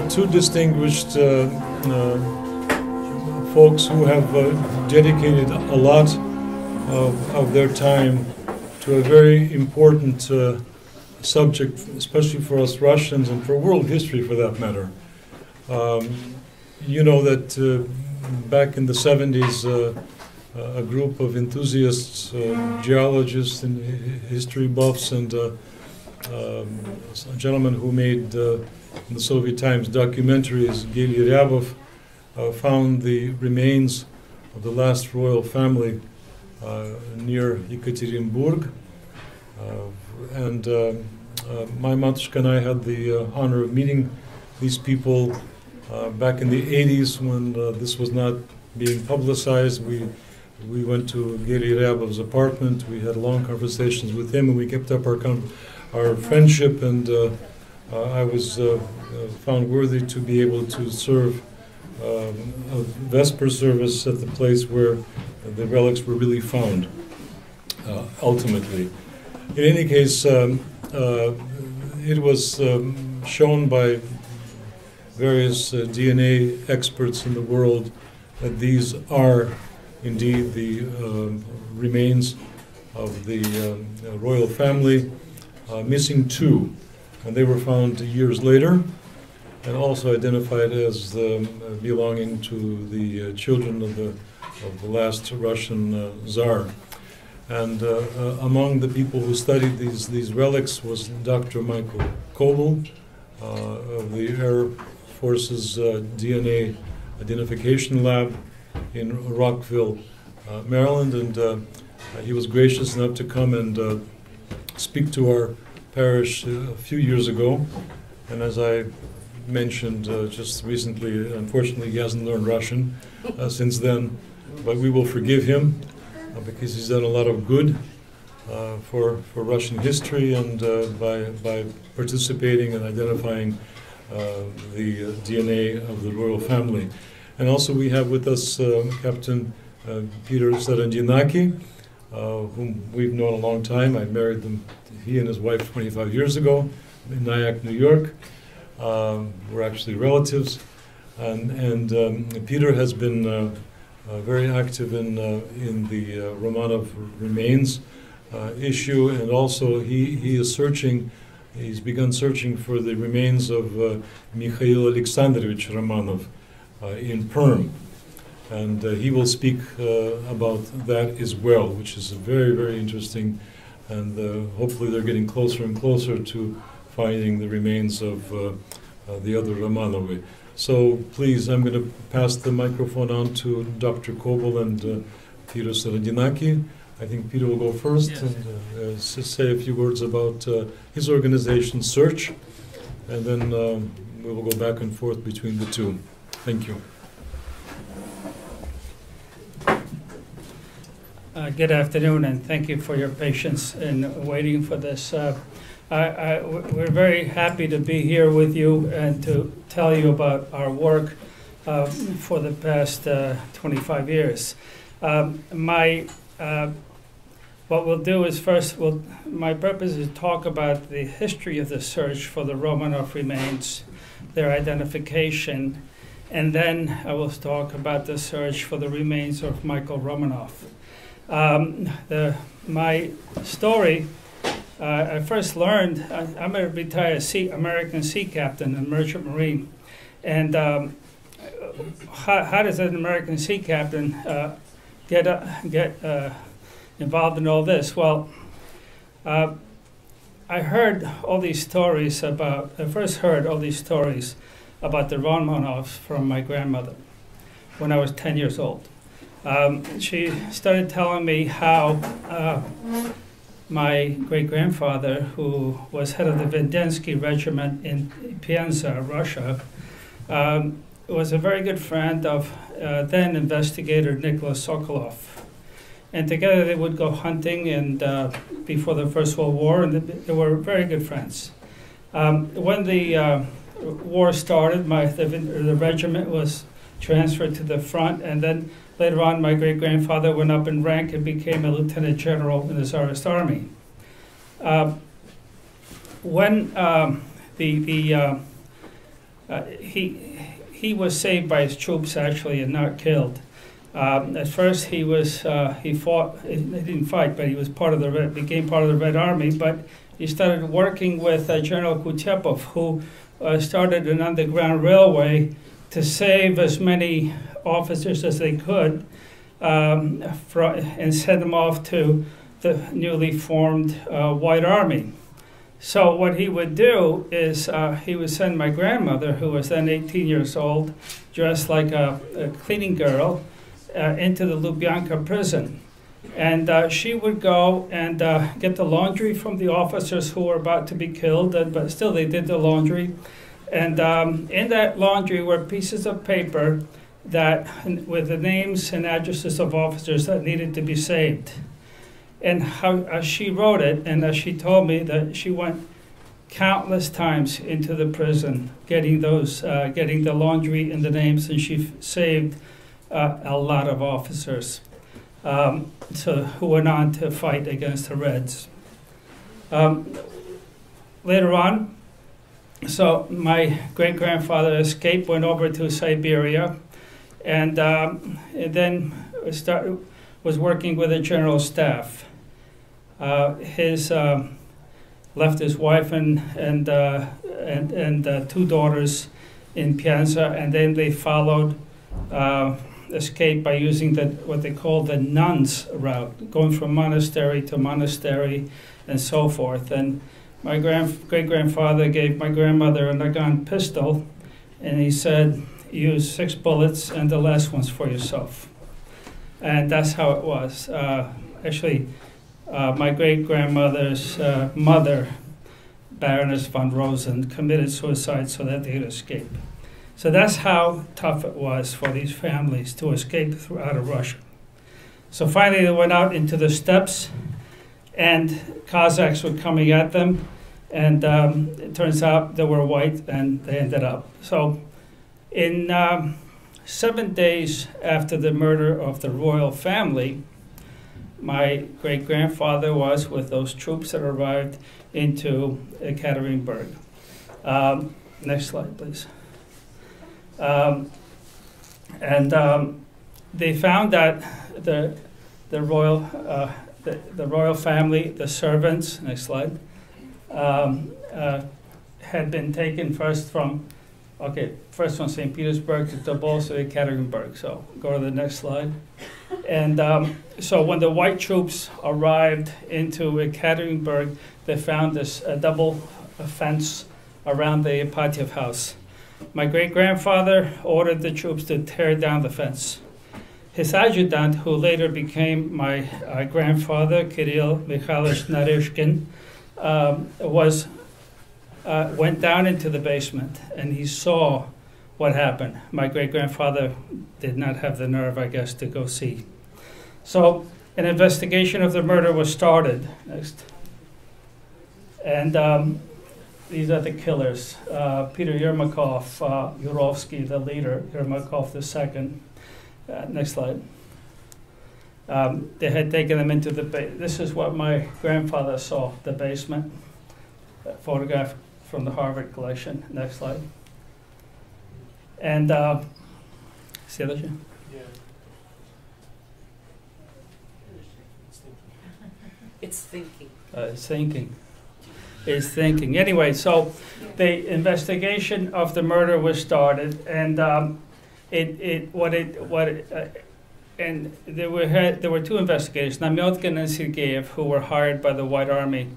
have two distinguished uh, uh, folks who have uh, dedicated a lot of, of their time to a very important subject, especially for us Russians and for world history for that matter. Um, you know that uh, back in the 70s, uh, a group of enthusiasts, uh, geologists, and history buffs, and um, a gentleman who made in the Soviet times documentaries, Geli Ryabov, uh, found the remains of the last royal family near Yekaterinburg. and my Matushka and I had the honor of meeting these people uh, back in the 80s when uh, this was not being publicized. We we went to Geli Ryabov's apartment. We had long conversations with him, and we kept up our our friendship. And uh, uh I was uh, uh, found worthy to be able to serve um, a Vesper service at the place where the relics were really found. ultimately, in any case, um, it was um, shown by various DNA experts in the world that these are indeed the uh, remains of the uh, royal family, uh, missing two, and they were found years later and also identified as um, belonging to the uh, children of the, of the last Russian uh, Tsar. And uh, among the people who studied these, these relics was Dr. Michael Coble of the Air Force's DNA Identification Lab in Rockville, uh, Maryland, and uh, he was gracious enough to come and uh, speak to our parish a few years ago. And as I mentioned just recently, unfortunately, he hasn't learned Russian since then, but we will forgive him because he's done a lot of good uh, for, for Russian history and uh, by, by participating and identifying uh, the DNA of the royal family. And also we have with us uh, Captain uh, Peter Sarandinaki, uh, whom we've known a long time. I married them, he and his wife 25 years ago in Nyack, New York. Um, we're actually relatives. And, and um, Peter has been uh, uh, very active in, uh, in the Romanov remains issue, and also he, he is searching, he's begun searching for the remains of Mikhail Alexandrovich Romanov, uh, in Perm. And uh, he will speak uh, about that as well, which is very, very interesting. And hopefully they're getting closer and closer to finding the remains of the other Romanovi. So please, I'm going to pass the microphone on to Dr. Coble and uh, Peter Sarandinaki. I think Peter will go first yes. and uh, uh, say a few words about his organization, Search, and then um, we will go back and forth between the two. Thank you. Uh, good afternoon, and thank you for your patience in waiting for this. Uh, I, I, we're very happy to be here with you and to tell you about our work uh, for the past uh, 25 years. Um, my uh, what we'll do is first, we'll, my purpose is to talk about the history of the search for the Romanov remains, their identification, and then I will talk about the search for the remains of Michael Romanov. Um, the, my story, uh, I first learned, I, am a retired sea, American sea captain and merchant marine. And um, how, how, does an American sea captain uh, get, uh, get uh, involved in all this? Well, uh, I heard all these stories about, I first heard all these stories about the Romanovs from my grandmother when I was 10 years old. Um, she started telling me how uh, my great grandfather, who was head of the Vidensky regiment in Penza, Russia, um, was a very good friend of uh, then investigator Nicholas Sokolov. And together they would go hunting and uh, before the First World War, and they were very good friends. Um, when the uh, war started, my the, the regiment was transferred to the front, and then later on, my great grandfather went up in rank and became a lieutenant general in the Tsarist army. Uh, when um, the the uh, uh, he, he was saved by his troops actually and not killed. Um, at first, he was uh, he fought. He didn't fight, but he was part of the Red, became part of the Red Army. But he started working with uh, General Kutepov, who uh, started an underground railway to save as many officers as they could, um, and send them off to the newly formed uh, White Army. So what he would do is uh, he would send my grandmother, who was then 18 years old, dressed like a, a cleaning girl, uh, into the Lubyanka prison. And uh, she would go and uh, get the laundry from the officers who were about to be killed, but still they did the laundry. And um, in that laundry were pieces of paper that, with the names and addresses of officers that needed to be saved. And how as she wrote it, and as she told me that she went countless times into the prison getting those, uh, getting the laundry and the names, and she saved uh, a lot of officers um, who went on to fight against the Reds. Um, later on, so my great grandfather escaped, went over to Siberia, and, um, and then start, was working with the general staff. Uh, his um, left his wife and and uh, and, and uh, two daughters in Piazza, and then they followed uh, escape by using the what they call the nuns route, going from monastery to monastery, and so forth. And my grand great grandfather gave my grandmother a Nagant pistol, and he said, "Use six bullets, and the last one's for yourself." And that's how it was. Uh, actually, uh, my great grandmother's uh, mother, Baroness von Rosen, committed suicide so that they could escape. So that's how tough it was for these families to escape through, out of Russia. So finally, they went out into the steppes, and Cossacks were coming at them, and um, it turns out they were white, and they ended up. So, in um, seven days after the murder of the royal family, my great grandfather was with those troops that arrived into Ekaterinburg. Um, next slide, please. Um, and um, they found that the the royal uh, the, the royal family, the servants, next slide, um, uh, had been taken first from okay, first from St. Petersburg to Tobolsk to Ekaterinburg. So go to the next slide. And um, so when the white troops arrived into Ekaterinburg, they found this double fence around the Ipatiev house. My great grandfather ordered the troops to tear down the fence. His adjutant, who later became my uh, grandfather, Kirill Mikhailovich Narishkin, um, was uh, went down into the basement and he saw what happened. My great grandfather did not have the nerve, I guess, to go see. So an investigation of the murder was started. Next. And um, these are the killers uh, Peter Yermakov, uh, Yurovsky, the leader, Yermakov the second. Uh, next slide. Um, they had taken them into the. Ba- this is what my grandfather saw the basement. A photograph from the Harvard collection. Next slide. And uh, see that? Yeah. It's thinking. uh, is thinking. Is thinking. Anyway, so the investigation of the murder was started, and um, it, it what it what it, uh, and there were had, there were two investigators, Namyotkin and Sergeyev, who were hired by the White Army,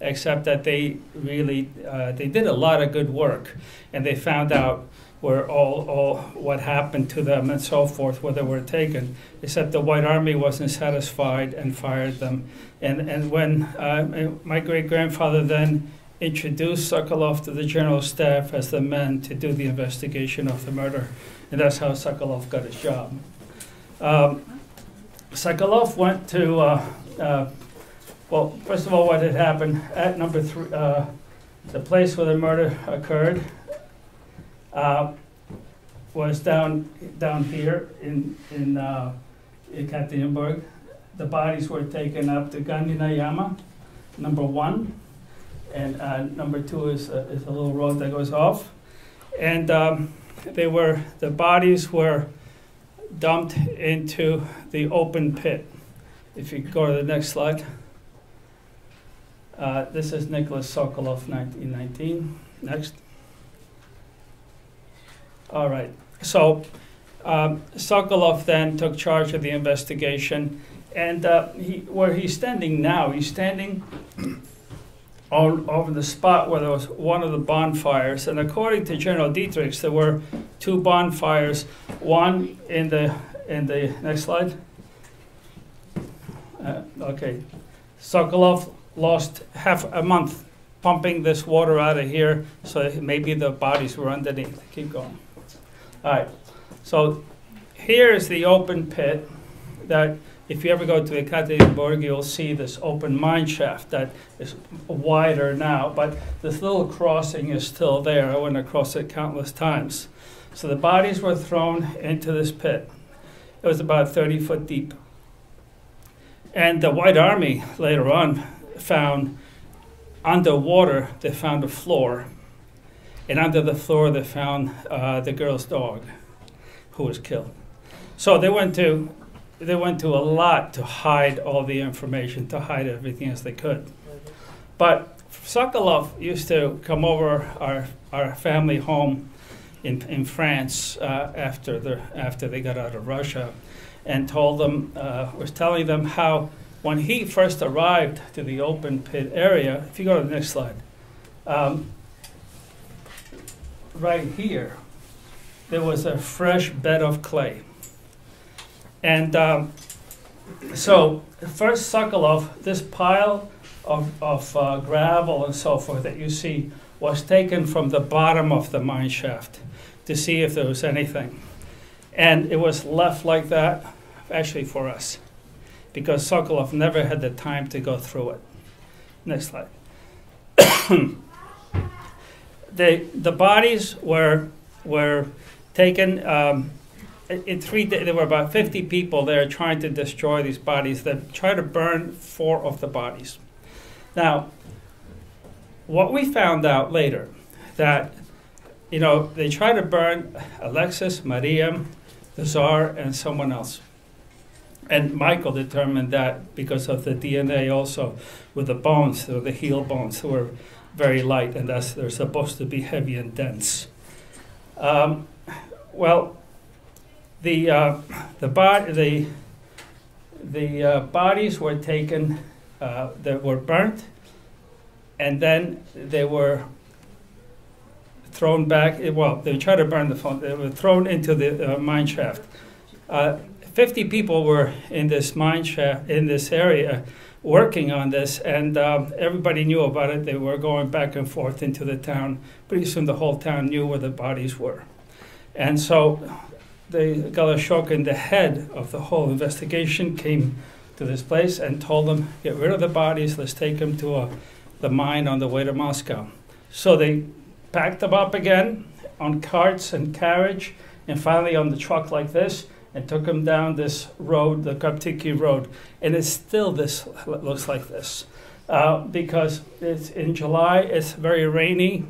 except that they really uh, they did a lot of good work, and they found out where all all what happened to them and so forth, where they were taken. Except the White Army wasn't satisfied and fired them. And, and when uh, my great grandfather then introduced Sokolov to the general staff as the man to do the investigation of the murder, and that's how Sokolov got his job. Um, Sokolov went to, uh, uh, well, first of all, what had happened at number three, uh, the place where the murder occurred uh, was down down here in in uh, the bodies were taken up to Ganina Yama, number one, and uh, number two is a, is a little road that goes off. And um, they were, the bodies were dumped into the open pit. If you go to the next slide. Uh, this is Nicholas Sokolov, 1919. Next. All right. So um, Sokolov then took charge of the investigation, and uh, he, where he's standing now, he's standing on, over the spot where there was one of the bonfires. And according to General Dietrichs, there were two bonfires. One in the in the next slide. Uh, okay, Sokolov lost half a month pumping this water out of here, so maybe the bodies were underneath. Keep going. All right. So here is the open pit that if you ever go to Ekaterinburg, you'll see this open mine shaft that is wider now, but this little crossing is still there. I went across it countless times. So the bodies were thrown into this pit. It was about 30 foot deep. And the White Army later on found underwater, they found a floor. And under the floor, they found uh, the girl's dog who was killed. So they went to they went to a lot to hide all the information, to hide everything as they could. But Sokolov used to come over our, our family home in, in France uh, after, the, after they got out of Russia and told them, uh, was telling them how when he first arrived to the open pit area, if you go to the next slide, um, right here, there was a fresh bed of clay. And um, so, first Sokolov, this pile of, of uh, gravel and so forth that you see was taken from the bottom of the mine shaft to see if there was anything. And it was left like that, actually, for us, because Sokolov never had the time to go through it. Next slide. the, the bodies were, were taken. Um, in three days, there were about 50 people there trying to destroy these bodies. They tried to burn four of the bodies. Now, what we found out later that you know they tried to burn Alexis, Maria, the Tsar, and someone else. And Michael determined that because of the DNA also with the bones, or the heel bones, were very light, and thus they're supposed to be heavy and dense. Um, well, the uh, the, bod- the, the uh, bodies were taken, uh, that were burnt, and then they were thrown back. Well, they tried to burn the phone. They were thrown into the uh, mine shaft. Uh, Fifty people were in this mine shaft in this area working on this, and um, everybody knew about it. They were going back and forth into the town. Pretty soon, the whole town knew where the bodies were, and so the Goloshchyokin, the head of the whole investigation, came to this place and told them, "Get rid of the bodies. Let's take them to a, the mine on the way to Moscow." So they packed them up again on carts and carriage, and finally on the truck like this, and took them down this road, the Koptyaki Road, and it's still this looks like this uh, because it's in July. It's very rainy,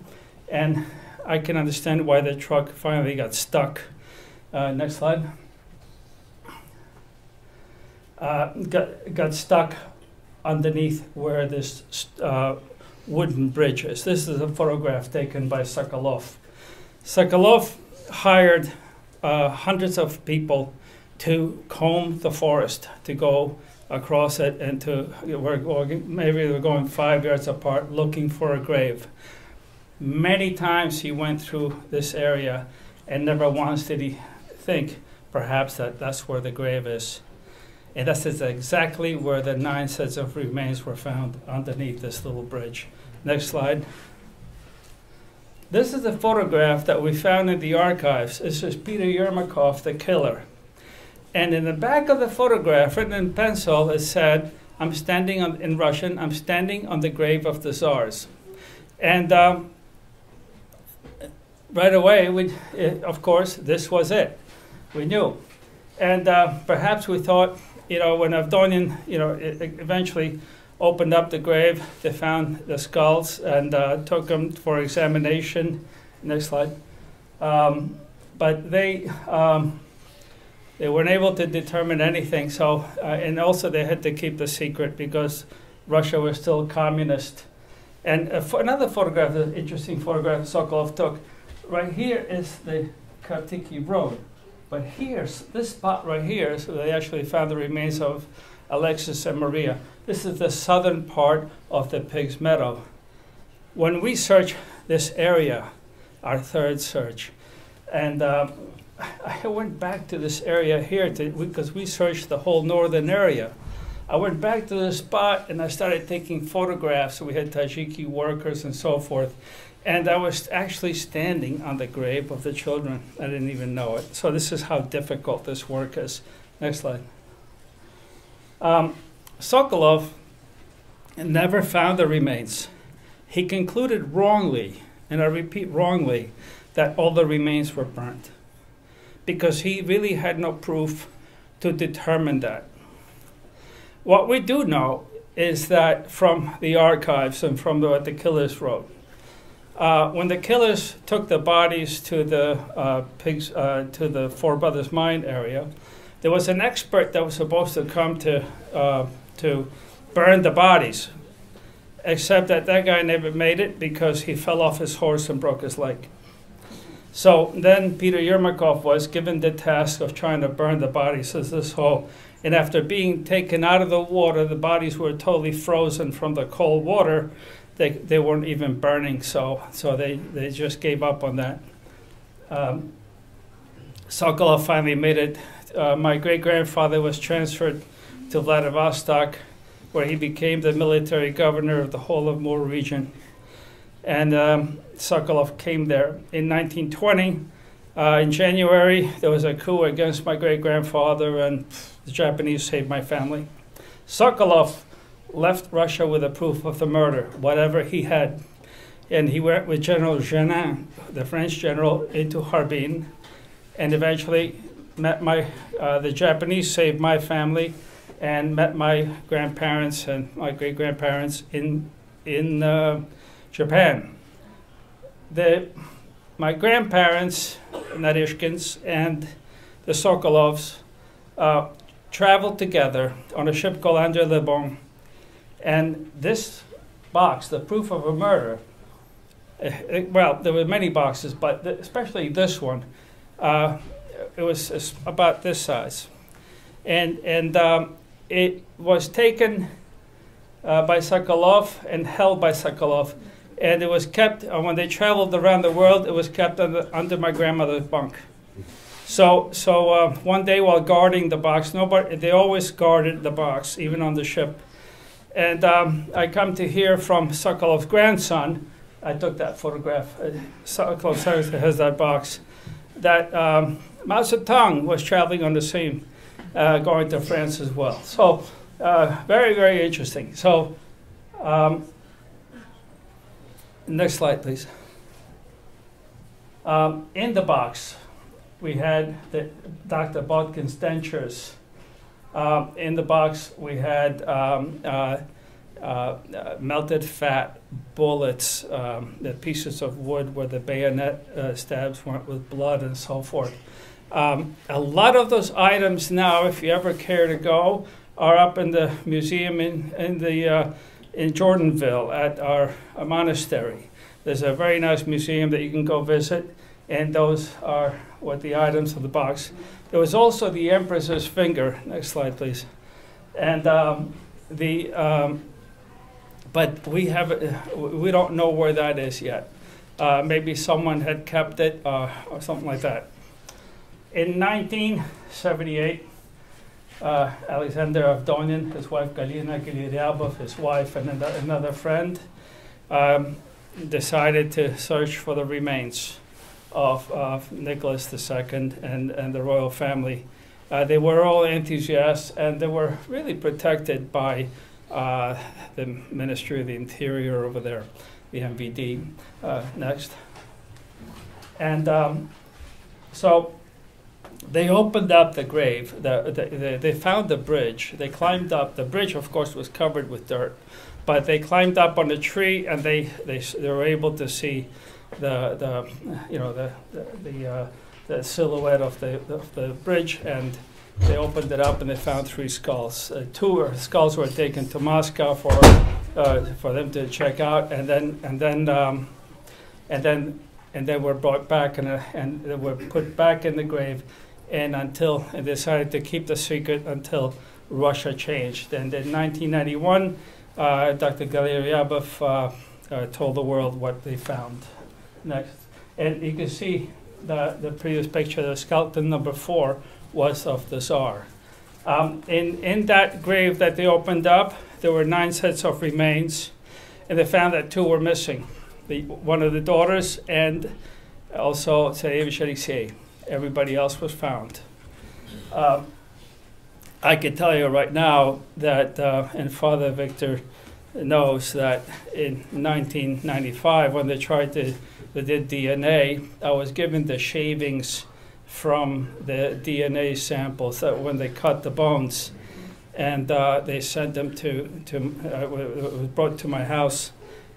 and I can understand why the truck finally got stuck. Uh, next slide. Uh, got, got stuck underneath where this uh, wooden bridge is. This is a photograph taken by Sokolov. Sokolov hired uh, hundreds of people to comb the forest, to go across it, and to we're going, maybe we're going five yards apart looking for a grave. Many times he went through this area, and never once did he think perhaps that that's where the grave is. And that's exactly where the nine sets of remains were found underneath this little bridge. Next slide. This is a photograph that we found in the archives. This is Peter Yermakov, the killer. And in the back of the photograph, written in pencil, it said, I'm standing on, in Russian, I'm standing on the grave of the Tsars. And um, right away, we, it, of course, this was it. We knew. And uh, perhaps we thought, you know, when Avdonin, you know, eventually opened up the grave, they found the skulls and uh, took them for examination. Next slide. Um, but they um, they weren't able to determine anything. So uh, and also they had to keep the secret because Russia was still communist. And uh, for another photograph, an interesting photograph Sokolov took. Right here is the Koptyaki Road, but here's this spot right here. So they actually found the remains of Alexis and Maria. This is the southern part of the Pig's Meadow. When we search this area, our third search, and um, I went back to this area here because we searched the whole northern area. I went back to the spot and I started taking photographs. We had Tajiki workers and so forth. And I was actually standing on the grave of the children. I didn't even know it. So, this is how difficult this work is. Next slide. Um, Sokolov never found the remains. He concluded wrongly, and I repeat wrongly, that all the remains were burnt because he really had no proof to determine that. What we do know is that from the archives and from the, what the killers wrote, uh, when the killers took the bodies to the uh, pigs uh, to the Four Brothers mine area, there was an expert that was supposed to come to uh, to burn the bodies, except that that guy never made it because he fell off his horse and broke his leg. So then Peter Yermakov was given the task of trying to burn the bodies of this whole. And after being taken out of the water, the bodies were totally frozen from the cold water. They, they weren't even burning, so, so they, they just gave up on that. Um, Sokolov finally made it. Uh, my great grandfather was transferred to Vladivostok, where he became the military governor of the whole of Mur region. And um, Sokolov came there. In 1920, uh, in January, there was a coup against my great grandfather, and the Japanese saved my family. Sokolov left Russia with a proof of the murder, whatever he had. And he went with General Janin, the French general, into Harbin, and eventually met my, uh, the Japanese saved my family, and met my grandparents and my great grandparents in, in uh, Japan the, my grandparents, Narishkins, and the Sokolovs uh, traveled together on a ship called Andre Le Bon. And this box, the proof of a murder, uh, it, well, there were many boxes, but the, especially this one, uh, it was about this size. And, and um, it was taken uh, by Sokolov and held by Sokolov and it was kept uh, when they traveled around the world. It was kept under, under my grandmother's bunk. So, so uh, one day while guarding the box, nobody they always guarded the box, even on the ship. And um, I come to hear from Sokolov's grandson. I took that photograph. Uh, Sokolov has that box. That um, Mao Zedong was traveling on the same, uh, going to France as well. So, uh, very, very interesting. So. Um, Next slide, please. Um, in the box, we had the Dr. Botkin's dentures. Um, in the box, we had um, uh, uh, melted fat, bullets, um, the pieces of wood where the bayonet uh, stabs went with blood and so forth. Um, a lot of those items now, if you ever care to go, are up in the museum in, in the uh, in Jordanville at our monastery. There's a very nice museum that you can go visit, and those are what the items of the box. There was also the Empress's finger. Next slide, please. And um, the um, but we have we don't know where that is yet. Uh, maybe someone had kept it uh, or something like that. In 1978, uh, Alexander Avdonin, his wife Galina Geli Ryabov, his wife, and another friend um, decided to search for the remains of, of Nicholas II and, and the royal family. Uh, they were all enthusiasts and they were really protected by uh, the Ministry of the Interior over there, the MVD. Uh, next. And um, so they opened up the grave. The, the, the, they found the bridge. They climbed up. The bridge, of course, was covered with dirt, but they climbed up on a tree and they, they, they were able to see the, the you know, the, the, the, uh, the silhouette of the, of the bridge, and they opened it up and they found three skulls. Uh, two skulls were taken to Moscow for, uh, for them to check out, and then, and then, um, and then, and then were brought back and, and they were put back in the grave, and until, and decided to keep the secret until Russia changed. And in 1991, uh, Dr. Geli Ryabov uh, uh, told the world what they found. Next. And you can see the, the previous picture, the skeleton number four was of the Tsar. Um, in, in that grave that they opened up, there were nine sets of remains, and they found that two were missing. The, one of the daughters and also Tsarevich Alexei. Everybody else was found. Um, I can tell you right now that, uh, and Father Victor knows that in 1995, when they tried to, they did DNA, I was given the shavings from the DNA samples that when they cut the bones, and uh, they sent them to, to uh, was brought to my house,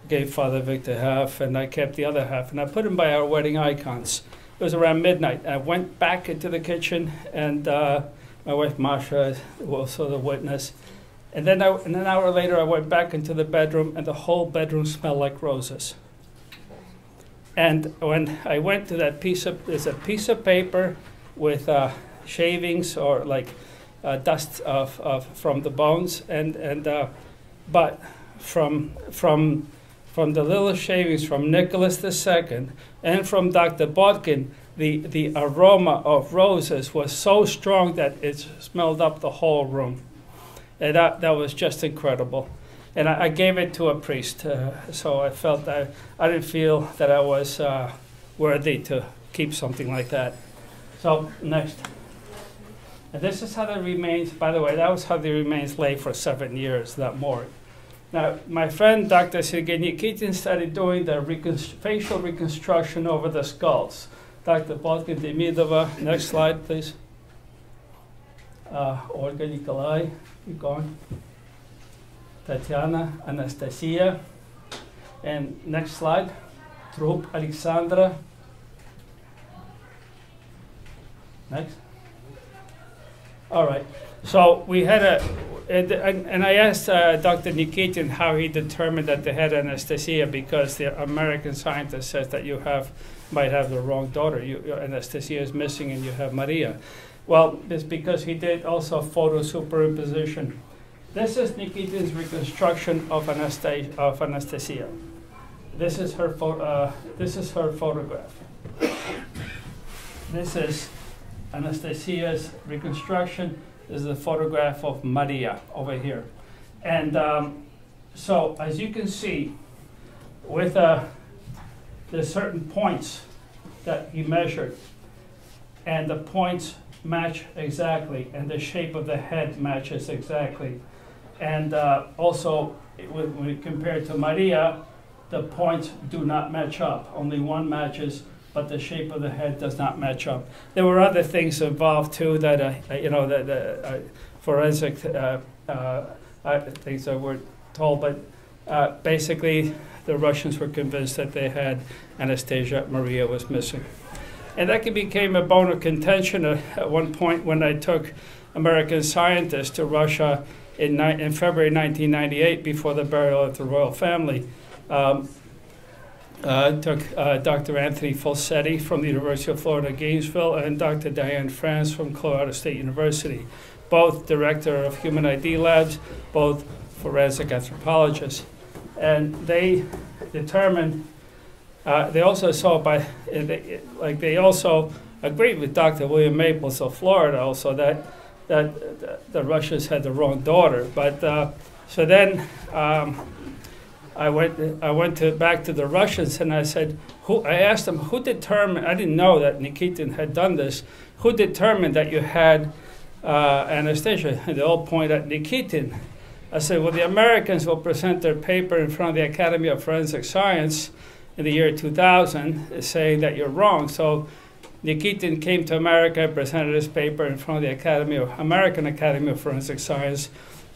gave Father Victor half, and I kept the other half, and I put them by our wedding icons. It was around midnight. I went back into the kitchen, and uh, my wife Masha was also the witness. And then, I, and an hour later, I went back into the bedroom, and the whole bedroom smelled like roses. And when I went to that piece of, there's a piece of paper with uh, shavings or like uh, dust of, of from the bones, and and uh, but from from from the little shavings from Nicholas II and from Dr. Botkin, the the aroma of roses was so strong that it smelled up the whole room, and that that was just incredible and I, I, gave it to a priest. Uh, so I felt I, I didn't feel that I was uh, worthy to keep something like that. So next. And this is how the remains, by the way, that was how the remains lay for seven years, that morgue. Now, my friend Dr. Sergei Nikitin started doing the reconst- facial reconstruction over the skulls. Dr. Botkin Demidova, next slide, please. Uh, Olga Nikolai, keep going. Tatiana, Anastasia. And next slide, Trupp Alexandra. Next. All right. So we had a, and, I asked uh, Dr. Nikitin how he determined that they had Anastasia because the American scientist says that you have might have the wrong daughter. You, Anastasia is missing and you have Maria. Well, it's because he did also photo superimposition this is Nikitin's reconstruction of. Of Anastasia. This is her uh, this is her photograph. This is Anastasia's reconstruction. This is a photograph of Maria over here, and um, so as you can see, with uh, certain points that he measured, and the points match exactly, and the shape of the head matches exactly. And uh, also, when we compare to Maria, the points do not match up. Only one matches, but the shape of the head does not match up. There were other things involved too that, uh, you know, the, the uh, forensic uh, uh, things that were told, but uh, basically the Russians were convinced that they had Anastasia Maria was missing. And that became a bone of contention at one point when I took American scientists to Russia in, in February 1998, before the burial of the royal family, um, uh, took uh, Dr. Anthony Falsetti from the University of Florida, Gainesville, and Dr. Diane France from Colorado State University, both director of Human ID Labs, both forensic anthropologists. And they determined, uh, they also saw by, like they also agreed with Dr. William Maples of Florida also that that the Russians had the wrong daughter. But uh, so then um, I went I went to, back to the Russians and I said, who, I asked them who determined. I didn't know that Nikitin had done this. Who determined that you had uh, Anastasia? And they all point at Nikitin. I said, well, the Americans will present their paper in front of the Academy of Forensic Science in the year 2000, saying that you're wrong. So Nikitin came to America, and presented his paper in front of the Academy of American Academy of Forensic Science,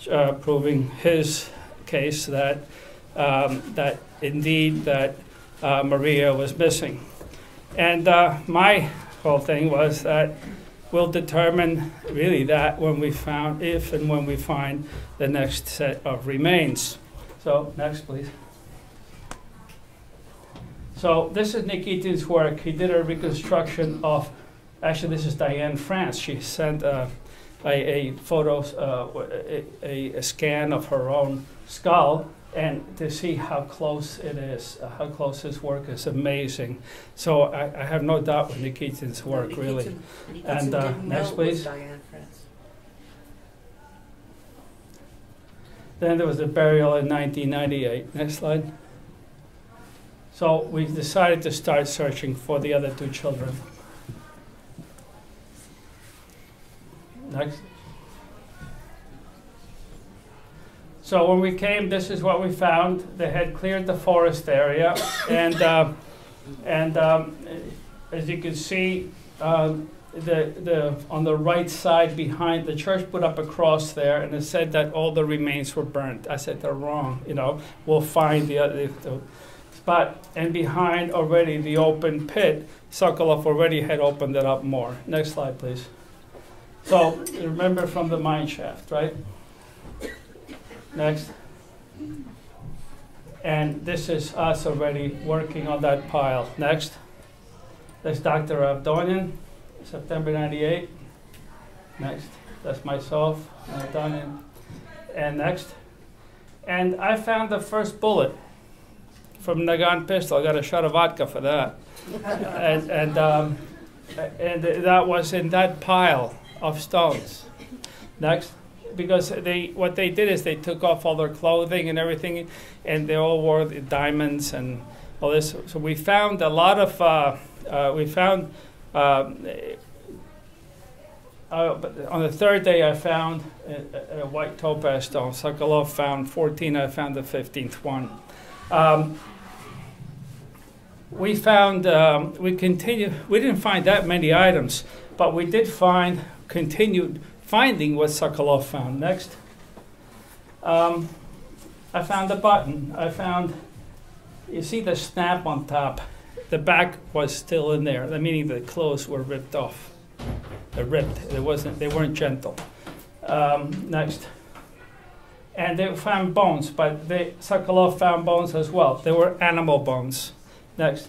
uh, proving his case that um, that indeed that uh, Maria was missing. And uh, my whole thing was that we'll determine really that when we found, if and when we find the next set of remains. So, next, please. So, this is Nikitin's work. He did a reconstruction of, actually, this is Diane France. She sent uh, a, a photo, uh, a, a, scan of her own skull, and to see how close it is, uh, how close his work is amazing. So I, I have no doubt with Nikitin's work, Nikitin- really. Nikitin And, uh, next, know it was please. Then there was the burial in 1998. Next slide. So we decided to start searching for the other two children. Next. So when we came, this is what we found. They had cleared the forest area, and uh, and um, as you can see, um, the the on the right side behind the church put up a cross there, and it said that all the remains were burnt. I said they're wrong. You know, we'll find the other. The, but and behind already the open pit, Sokolov already had opened it up more. Next slide, please. So remember from the mine shaft, right? Next. And this is us already working on that pile. Next. That's Dr. Avdonin, September 98. Next. That's myself, Avdonin. And next. And I found the first bullet from Nagant pistol. I got a shot of vodka for that. and and, um, and that was in that pile of stones. Next because they what they did is they took off all their clothing and everything, and they all wore diamonds and all this. So we found a lot of uh, uh, we found. Um, uh, but on the third day, I found a, a white topaz stone. Sokolov found 14. I found the 15th one. Um, we found um, we continue. We didn't find that many items, but we did find continued finding what Sokolov found. Next. Um, I found a button. I found, you see the snap on top. The back was still in there, That meaning the clothes were ripped off. They ripped. It wasn't, they weren't gentle. Um, next. And they found bones, but they, Sokolov found bones as well. They were animal bones. Next.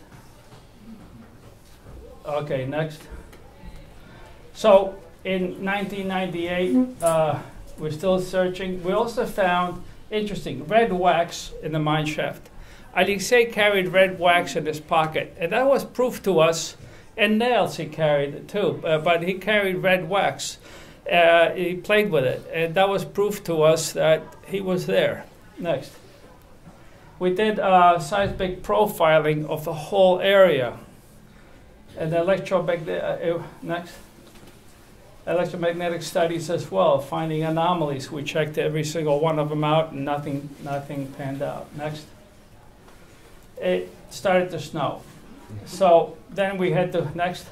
Okay, next. So in 1998, uh, we're still searching. We also found, interesting, red wax in the mine shaft. Alexei carried red wax in his pocket, and that was proof to us, and nails he carried it too, uh, but he carried red wax. Uh, he played with it, and that was proof to us that he was there. Next. We did uh, seismic profiling of the whole area. And electromagnetic, uh, next electromagnetic studies as well, finding anomalies. We checked every single one of them out, and nothing, nothing panned out. Next, it started to snow, so then we had to next.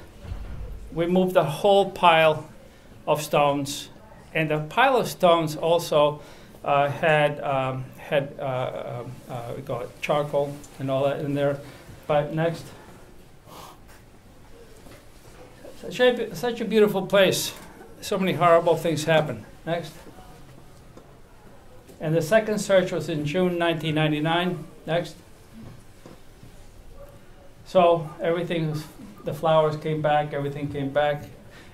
We moved the whole pile of stones, and the pile of stones also uh, had um, had uh, uh, call it charcoal and all that in there. But next. Such a, such a beautiful place so many horrible things happened. Next. And the second search was in June 1999. Next. So everything, was, the flowers came back, everything came back.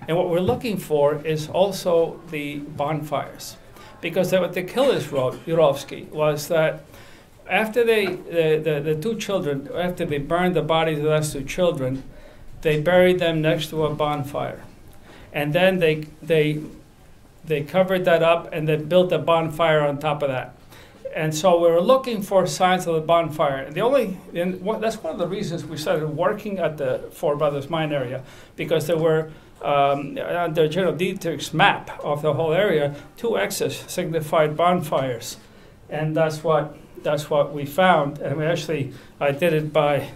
And what we're looking for is also the bonfires. Because what the killers wrote, Yurovsky, was that after they, the, the, the two children, after they burned the bodies of those two children, they buried them next to a bonfire and then they they they covered that up and then built a bonfire on top of that. And so we were looking for signs of the bonfire. And the only and that's one of the reasons we started working at the Four Brothers Mine area because there were um, on the General Dietrich's map of the whole area, two X's signified bonfires, and that's what that's what we found. And we actually I did it by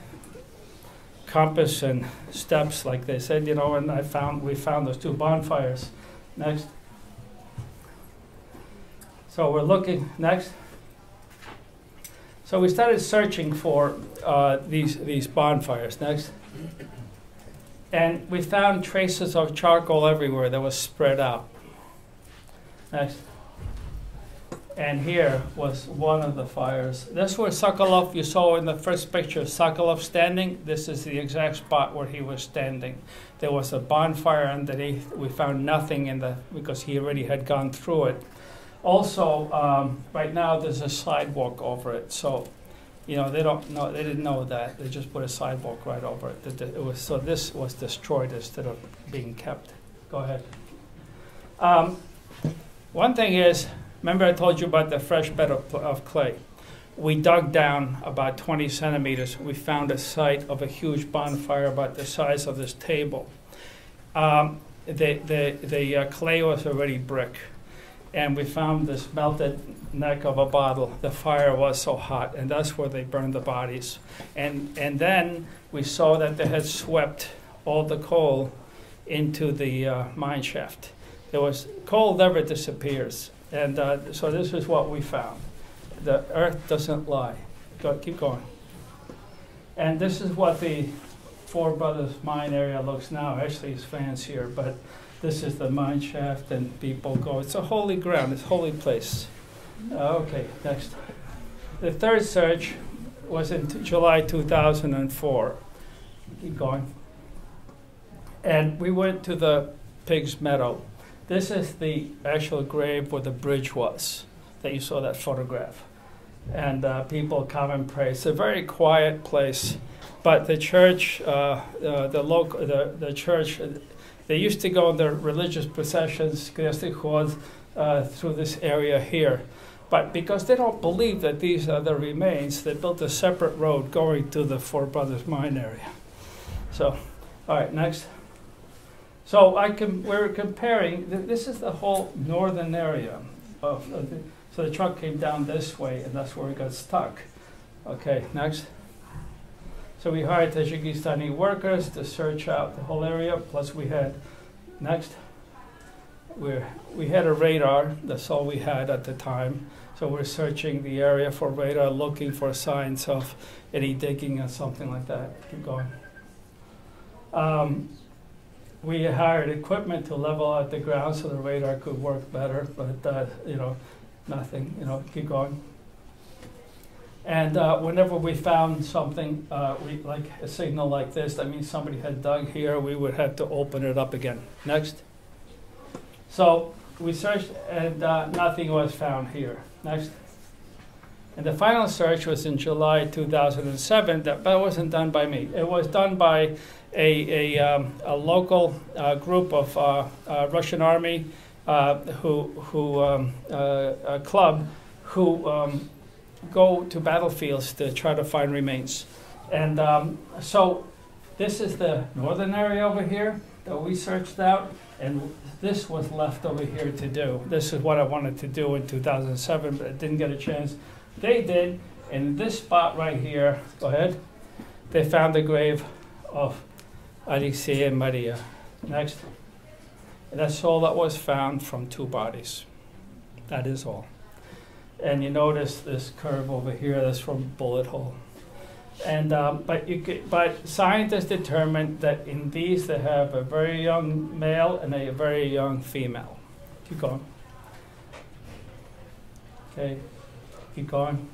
compass and steps, like they said, you know, and I found, we found those two bonfires. Next. So we're looking, next. So we started searching for uh, these, these bonfires. Next. And we found traces of charcoal everywhere that was spread out. Next. And here was one of the fires. This was Sokolov, you saw in the first picture, Sokolov standing. This is the exact spot where he was standing. There was a bonfire underneath. We found nothing in the, because he already had gone through it. Also, um, right now there's a sidewalk over it, so, you know, they don't know, they didn't know that. They just put a sidewalk right over it. It was, so this was destroyed instead of being kept. Go ahead. Um, one thing is, remember I told you about the fresh bed of, of clay? We dug down about 20 centimeters. We found a site of a huge bonfire about the size of this table. Um, the the, the uh, clay was already brick, and we found this melted neck of a bottle. The fire was so hot, and that's where they burned the bodies. And and then we saw that they had swept all the coal into the uh, mine shaft. There was coal never disappears, and uh, so this is what we found. The earth doesn't lie. Go, keep going. And this is what the Four Brothers mine area looks now. Actually, it's fancier, but this is the mine shaft, and people go. It's a holy ground. It's a holy place. Okay, next. The third search was in July 2004. Keep going. And we went to the Pig's Meadow. This is the actual grave where the bridge was that you saw that photograph. And uh, people come and pray. It's a very quiet place, but the church, uh, uh, the local, the, the church, uh, they used to go on their religious processions, uh, through this area here. But because they don't believe that these are the remains, they built a separate road going to the Four Brothers Mine area. So, all right, next. So I can, we're comparing, th- this is the whole northern area of, the, so the truck came down this way and that's where it got stuck. Okay, next. So we hired Tajikistani workers to search out the whole area, plus we had, next. We're, we had a radar, that's all we had at the time. So we're searching the area for radar, looking for signs of any digging or something like that. Keep going. Um, we hired equipment to level out the ground so the radar could work better, but uh, you know, nothing. You know, keep going. And uh, whenever we found something, uh, we like a signal like this, that means somebody had dug here. We would have to open it up again. Next. So we searched, and uh, nothing was found here. Next. And the final search was in July 2007. That, that wasn't done by me. It was done by a, a, um, a local uh, group of uh, uh, Russian army uh, who, who um, uh, a club who um, go to battlefields to try to find remains. And um, so this is the northern area over here that we searched out, and this was left over here to do. This is what I wanted to do in 2007, but I didn't get a chance. They did, in this spot right here, go ahead, they found the grave of Alexei and Maria. Next. And that's all that was found from two bodies. That is all. And you notice this curve over here, that's from bullet hole. And um, but you could, but scientists determined that in these they have a very young male and a very young female. Keep going. Okay, keep going.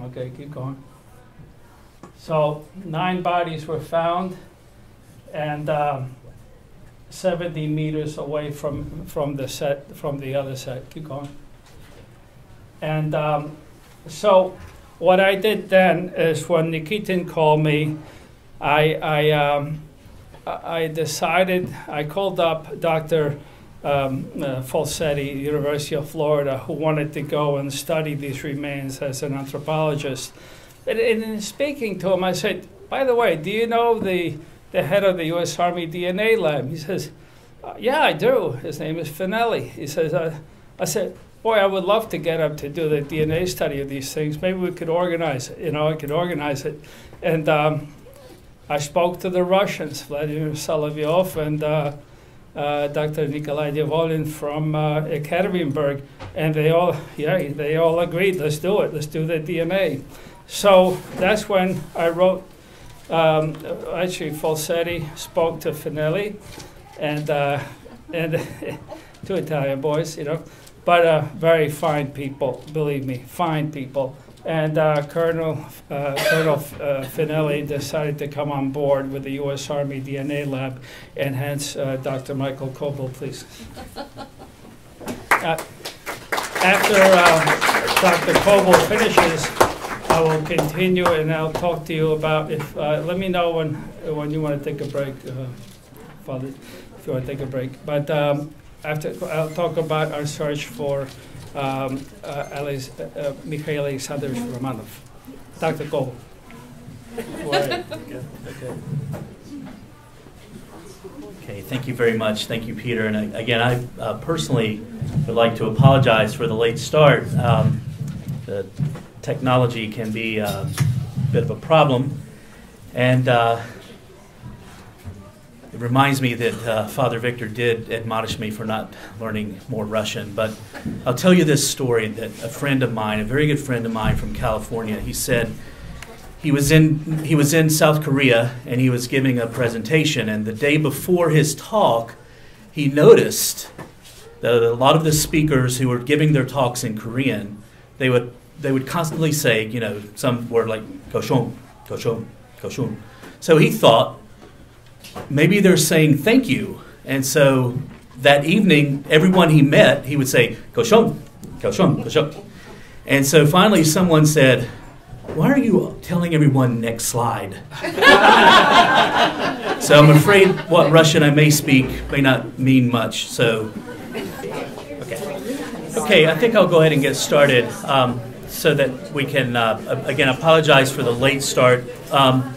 Okay, keep going. So nine bodies were found, and um, 70 meters away from from the set from the other set. Keep going. And um, so what I did then is when Nikitin called me, I I um, I I decided I called up Dr. Um, uh, Falsetti, University of Florida, who wanted to go and study these remains as an anthropologist. And, in speaking to him, I said, "By the way, do you know the the head of the U.S. Army DNA lab?" He says, uh, "Yeah, I do. His name is Finelli." He says, uh, "I said." Boy, I would love to get him to do the DNA study of these things. Maybe we could organize it. You know, I could organize it. And um, I spoke to the Russians, Vladimir Solovyov, and uh, uh, Dr. Nikolai Nevolin from uh, Ekaterinburg, and they all, yeah, they all agreed, let's do it, let's do the DNA. So that's when I wrote, um, actually Falsetti spoke to Finelli, and, uh, and two Italian boys, you know, but uh, very fine people, believe me, fine people. And uh, Colonel, uh, Colonel uh, Finelli decided to come on board with the U.S. Army DNA lab, and hence uh, Dr. Michael Coble, please. After uh, Dr. Coble finishes, I will continue and I'll talk to you about if, uh, let me know when, when you want to take a break, uh, Father, if you want to take a break. But um, after, I'll talk about our search for um, uh, Alex, uh, uh, Mikhail Alexandrovich Romanov. Dr. Go. Okay. Okay, thank you very much. Thank you, Peter. And uh, again, I uh, personally would like to apologize for the late start. Um, the technology can be a bit of a problem. And uh, it reminds me that uh, Father Victor did admonish me for not learning more Russian. But I'll tell you this story that a friend of mine, a very good friend of mine from California, he said, he was in he was in South Korea and he was giving a presentation and the day before his talk he noticed that a lot of the speakers who were giving their talks in Korean they would they would constantly say you know some word like goshon goshon goshon so he thought maybe they're saying thank you and so that evening everyone he met he would say goshon goshon goshon and so finally someone said why are you telling everyone next slide? so I'm afraid what Russian I may speak may not mean much. So, okay. Okay, I think I'll go ahead and get started um, so that we can, uh, again, apologize for the late start. Um,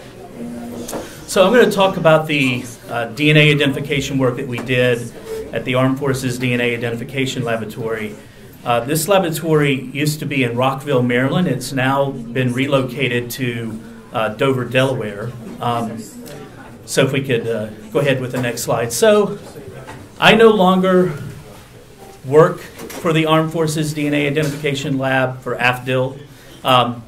so I'm going to talk about the uh, DNA identification work that we did at the Armed Forces DNA Identification Laboratory. Uh, this laboratory used to be in Rockville, Maryland. It's now been relocated to uh, Dover, Delaware. Um, so, if we could uh, go ahead with the next slide. So, I no longer work for the Armed Forces DNA Identification Lab for AFDIL. Um,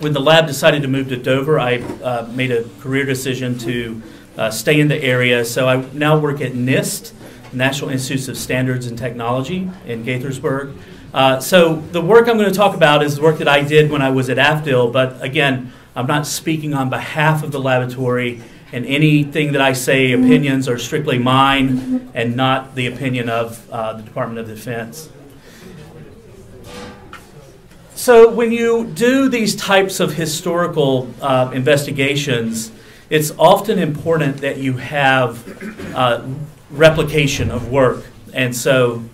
when the lab decided to move to Dover, I uh, made a career decision to uh, stay in the area. So, I now work at NIST. National Institutes of Standards and Technology in Gaithersburg. Uh, so the work I'm going to talk about is the work that I did when I was at AFDIL, but again, I'm not speaking on behalf of the laboratory, and anything that I say, opinions are strictly mine and not the opinion of uh, the Department of Defense. So when you do these types of historical uh, investigations, it's often important that you have uh, replication of work. And so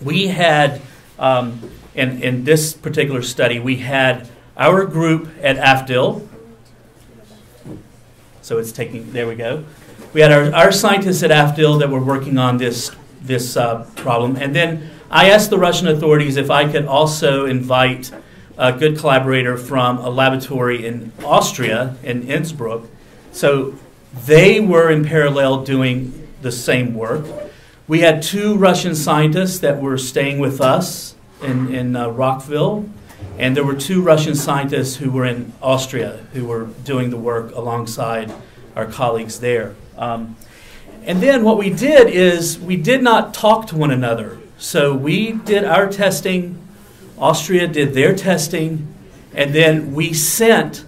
we had, um, in, in this particular study, we had our group at AFDIL. So it's taking, there we go. We had our, our scientists at AFDIL that were working on this, this uh, problem. And then I asked the Russian authorities if I could also invite a good collaborator from a laboratory in Austria, in Innsbruck. So they were in parallel doing the same work. We had two Russian scientists that were staying with us in, in uh, Rockville, and there were two Russian scientists who were in Austria who were doing the work alongside our colleagues there. Um, and then what we did is we did not talk to one another. So we did our testing, Austria did their testing, and then we sent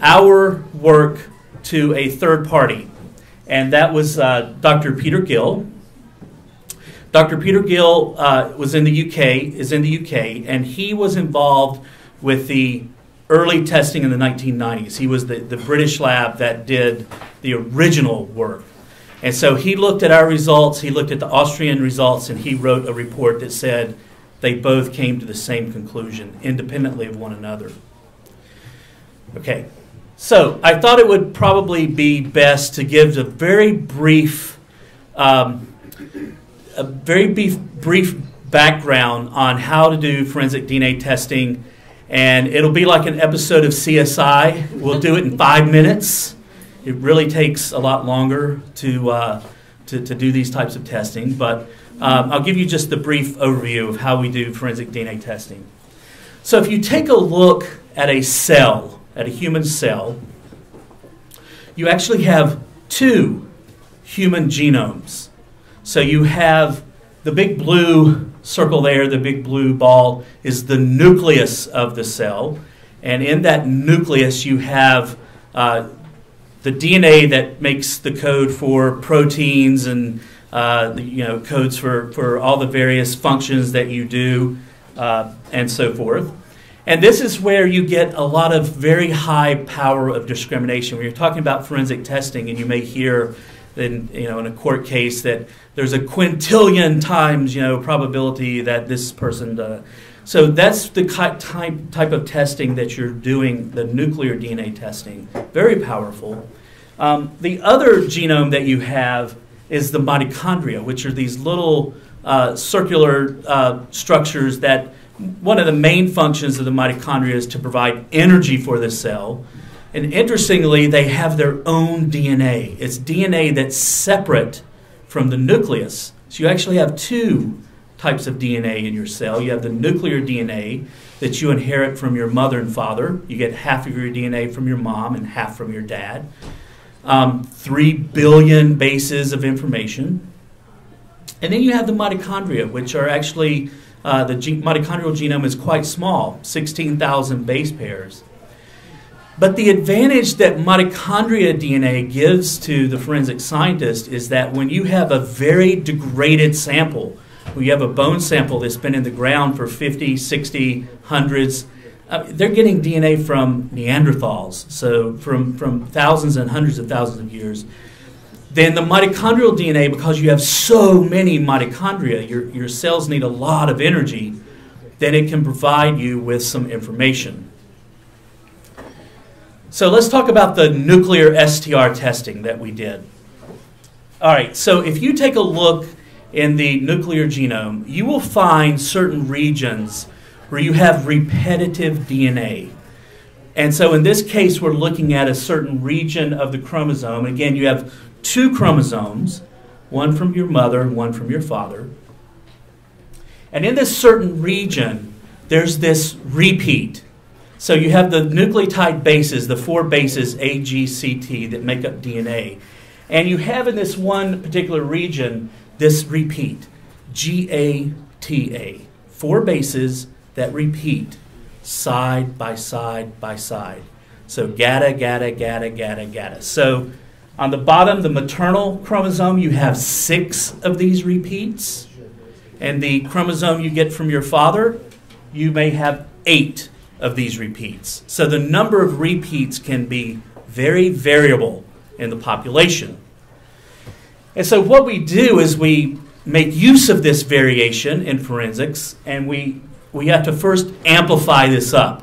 our work to a third party and that was uh, Dr. Peter Gill. Dr. Peter Gill uh, was in the UK, is in the UK, and he was involved with the early testing in the 1990s. He was the, the British lab that did the original work. And so he looked at our results, he looked at the Austrian results, and he wrote a report that said they both came to the same conclusion independently of one another. Okay, so I thought it would probably be best to give a very brief, um, a very brief, brief background on how to do forensic DNA testing, and it'll be like an episode of CSI. We'll do it in five minutes. It really takes a lot longer to uh, to, to do these types of testing, but um, I'll give you just the brief overview of how we do forensic DNA testing. So if you take a look at a cell, at a human cell, you actually have two human genomes. So you have the big blue circle there, the big blue ball, is the nucleus of the cell. And in that nucleus, you have uh, the DNA that makes the code for proteins and uh, you know codes for, for all the various functions that you do uh, and so forth. And this is where you get a lot of very high power of discrimination. When you're talking about forensic testing, and you may hear in you know in a court case that there's a quintillion times you know probability that this person. Uh, so that's the type type of testing that you're doing, the nuclear DNA testing. Very powerful. Um, the other genome that you have is the mitochondria, which are these little uh, circular uh, structures that one of the main functions of the mitochondria is to provide energy for the cell. And interestingly, they have their own DNA. It's DNA that's separate from the nucleus. So you actually have two types of DNA in your cell. You have the nuclear DNA that you inherit from your mother and father. You get half of your DNA from your mom and half from your dad. Um, three billion bases of information. And then you have the mitochondria, which are actually uh, the ge- mitochondrial genome is quite small 16,000 base pairs. But the advantage that mitochondria DNA gives to the forensic scientist is that when you have a very degraded sample, you have a bone sample that's been in the ground for 50, 60, hundreds, uh, they're getting DNA from Neanderthals, so from, from thousands and hundreds of thousands of years then the mitochondrial DNA, because you have so many mitochondria, your, your cells need a lot of energy, then it can provide you with some information. So let's talk about the nuclear STR testing that we did. All right, so if you take a look in the nuclear genome, you will find certain regions where you have repetitive DNA. And so in this case, we're looking at a certain region of the chromosome. Again, you have two chromosomes, one from your mother and one from your father. And in this certain region, there's this repeat. So you have the nucleotide bases, the four bases A, G, C, T that make up DNA. And you have in this one particular region this repeat G, A, T, A. Four bases that repeat side by side by side. So GATA, GATA, GATA, GATA, GATA. So on the bottom, the maternal chromosome, you have six of these repeats. And the chromosome you get from your father, you may have eight of these repeats. So the number of repeats can be very variable in the population. And so what we do is we make use of this variation in forensics, and we, we have to first amplify this up.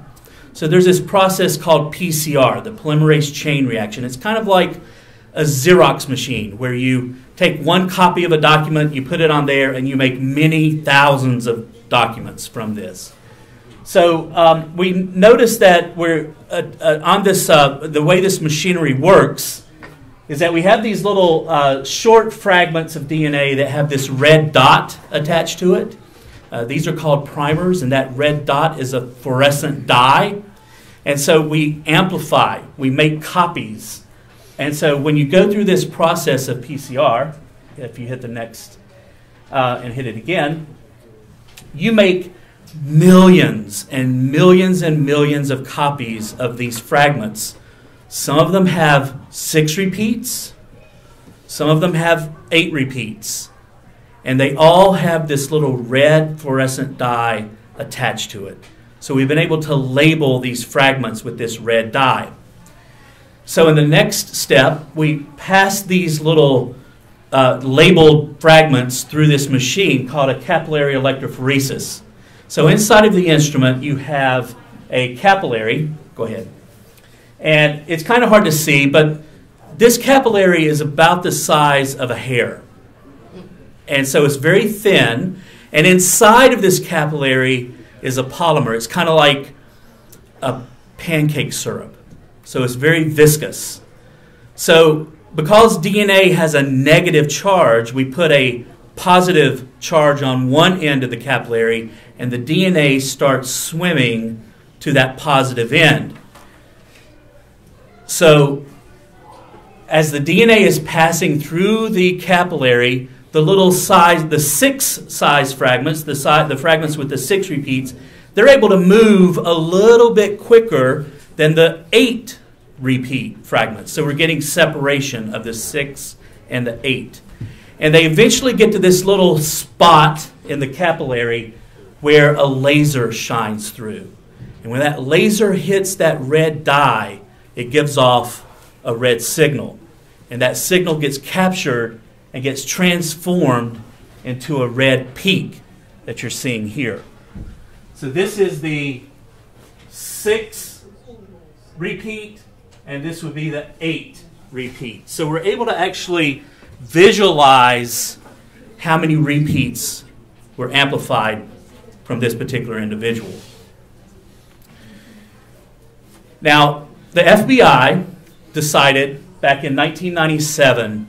So there's this process called PCR, the polymerase chain reaction. It's kind of like a Xerox machine where you take one copy of a document, you put it on there, and you make many thousands of documents from this. So um, we notice that we're uh, uh, on this. Uh, the way this machinery works is that we have these little uh, short fragments of DNA that have this red dot attached to it. Uh, these are called primers, and that red dot is a fluorescent dye. And so we amplify, we make copies and so when you go through this process of PCR, if you hit the next uh, and hit it again, you make millions and millions and millions of copies of these fragments. Some of them have six repeats, some of them have eight repeats, and they all have this little red fluorescent dye attached to it. So we've been able to label these fragments with this red dye. So in the next step, we pass these little uh, labeled fragments through this machine called a capillary electrophoresis. So inside of the instrument, you have a capillary. Go ahead. And it's kind of hard to see, but this capillary is about the size of a hair. And so it's very thin. And inside of this capillary is a polymer. It's kind of like a pancake syrup so it's very viscous. So because DNA has a negative charge, we put a positive charge on one end of the capillary, and the DNA starts swimming to that positive end. So, as the DNA is passing through the capillary, the little size, the six size fragments, the, si- the fragments with the six repeats, they're able to move a little bit quicker than the eight repeat fragments. So we're getting separation of the six and the eight. And they eventually get to this little spot in the capillary where a laser shines through. And when that laser hits that red dye, it gives off a red signal. And that signal gets captured and gets transformed into a red peak that you're seeing here. So this is the six repeat, and this would be the eight repeat. So we're able to actually visualize how many repeats were amplified from this particular individual. Now, the FBI decided back in 1997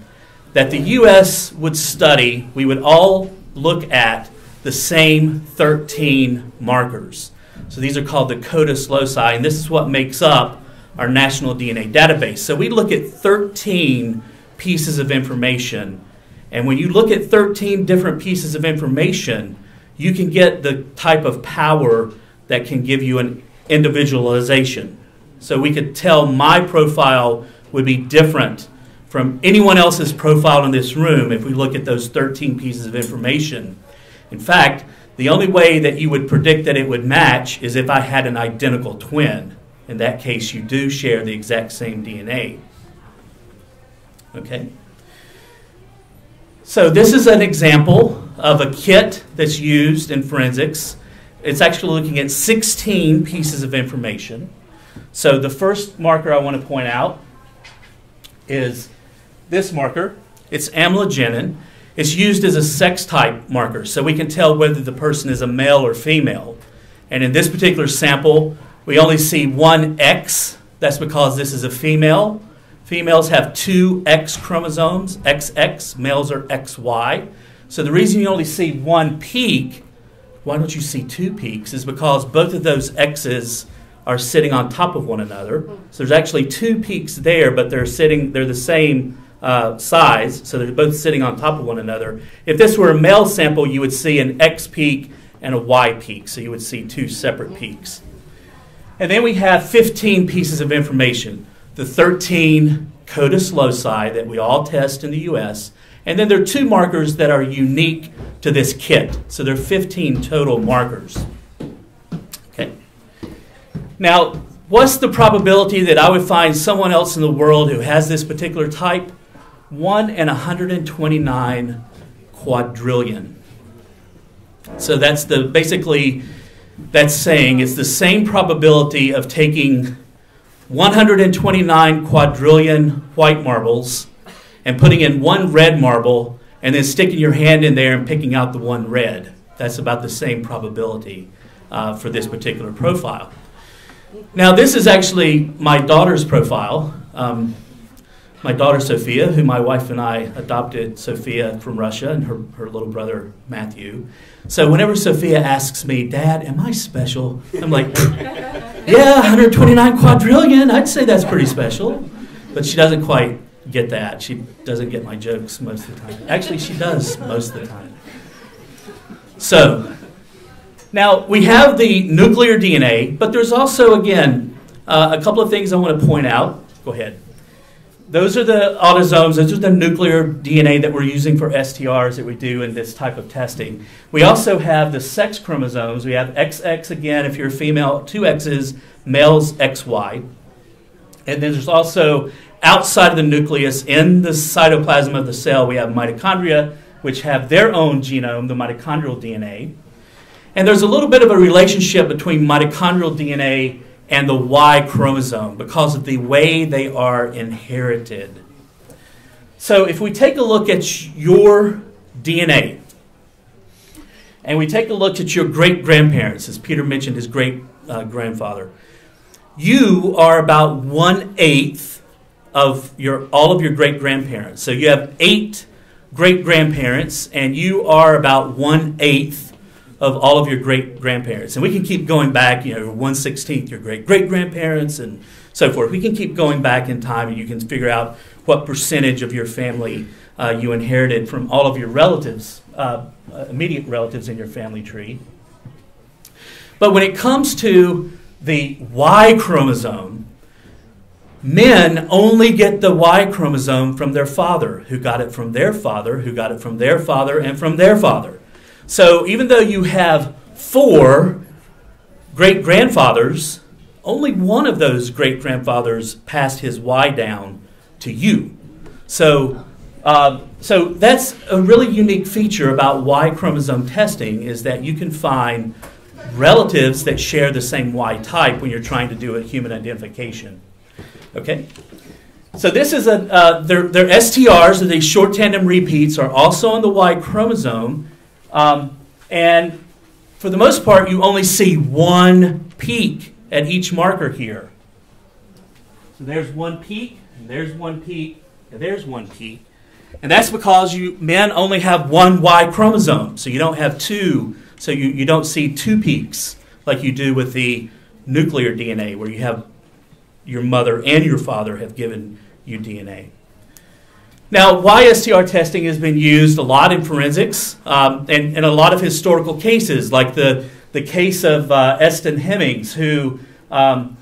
that the U.S. would study, we would all look at the same 13 markers. So these are called the CODIS loci, and this is what makes up our national DNA database. So we look at 13 pieces of information, and when you look at 13 different pieces of information, you can get the type of power that can give you an individualization. So we could tell my profile would be different from anyone else's profile in this room if we look at those 13 pieces of information. In fact, the only way that you would predict that it would match is if I had an identical twin. In that case, you do share the exact same DNA. Okay? So, this is an example of a kit that's used in forensics. It's actually looking at 16 pieces of information. So, the first marker I want to point out is this marker. It's amelogenin. It's used as a sex type marker, so we can tell whether the person is a male or female. And in this particular sample, we only see one X. That's because this is a female. Females have two X chromosomes, XX. Males are XY. So the reason you only see one peak, why don't you see two peaks, is because both of those X's are sitting on top of one another. So there's actually two peaks there, but they're sitting, they're the same uh, size, so they're both sitting on top of one another. If this were a male sample, you would see an X peak and a Y peak, so you would see two separate peaks. And then we have 15 pieces of information the 13 CODIS loci that we all test in the US, and then there are two markers that are unique to this kit. So there are 15 total markers. Now, what's the probability that I would find someone else in the world who has this particular type? 1 in 129 quadrillion. So that's the basically that's saying it's the same probability of taking 129 quadrillion white marbles and putting in one red marble and then sticking your hand in there and picking out the one red. That's about the same probability uh, for this particular profile. Now, this is actually my daughter's profile. Um, my daughter Sophia, who my wife and I adopted Sophia from Russia, and her, her little brother Matthew. So whenever Sophia asks me, Dad, am I special? I'm like, yeah, 129 quadrillion. I'd say that's pretty special. But she doesn't quite get that. She doesn't get my jokes most of the time. Actually, she does most of the time. So, now we have the nuclear DNA, but there's also, again, uh, a couple of things I want to point out. Go ahead. Those are the autosomes, those are the nuclear DNA that we're using for STRs that we do in this type of testing. We also have the sex chromosomes. We have XX again, if you're female, two X's, males XY. And then there's also outside of the nucleus, in the cytoplasm of the cell, we have mitochondria, which have their own genome, the mitochondrial DNA. And there's a little bit of a relationship between mitochondrial DNA and the Y chromosome because of the way they are inherited. So, if we take a look at your DNA and we take a look at your great grandparents, as Peter mentioned, his great uh, grandfather, you are about one eighth of your all of your great grandparents. So you have eight great grandparents, and you are about one eighth of all of your great grandparents. And we can keep going back, you know, one sixteenth your great great grandparents and so forth. We can keep going back in time, and you can figure out what percentage of your family uh, you inherited from all of your relatives, uh, uh immediate relatives in your family tree. But when it comes to the Y chromosome, men only get the Y chromosome from their father, who got it from their father, who got it from their father, and from their father. So even though you have four great grandfathers, only one of those great grandfathers passed his Y down to you. So, uh, so that's a really unique feature about Y chromosome testing is that you can find relatives that share the same Y type when you're trying to do a human identification. Okay? So this is a, uh, their, their STRs, or these short tandem repeats, are also on the Y chromosome. Um, and for the most part, you only see one peak at each marker here. So there's one peak, and there's one peak, and there's one peak. And that's because you men only have one Y chromosome, so you don't have two so you, you don't see two peaks like you do with the nuclear DNA, where you have your mother and your father have given you DNA. Now, YSTR testing has been used a lot in forensics um, and, and a lot of historical cases, like the, the case of uh, Hemings, who um,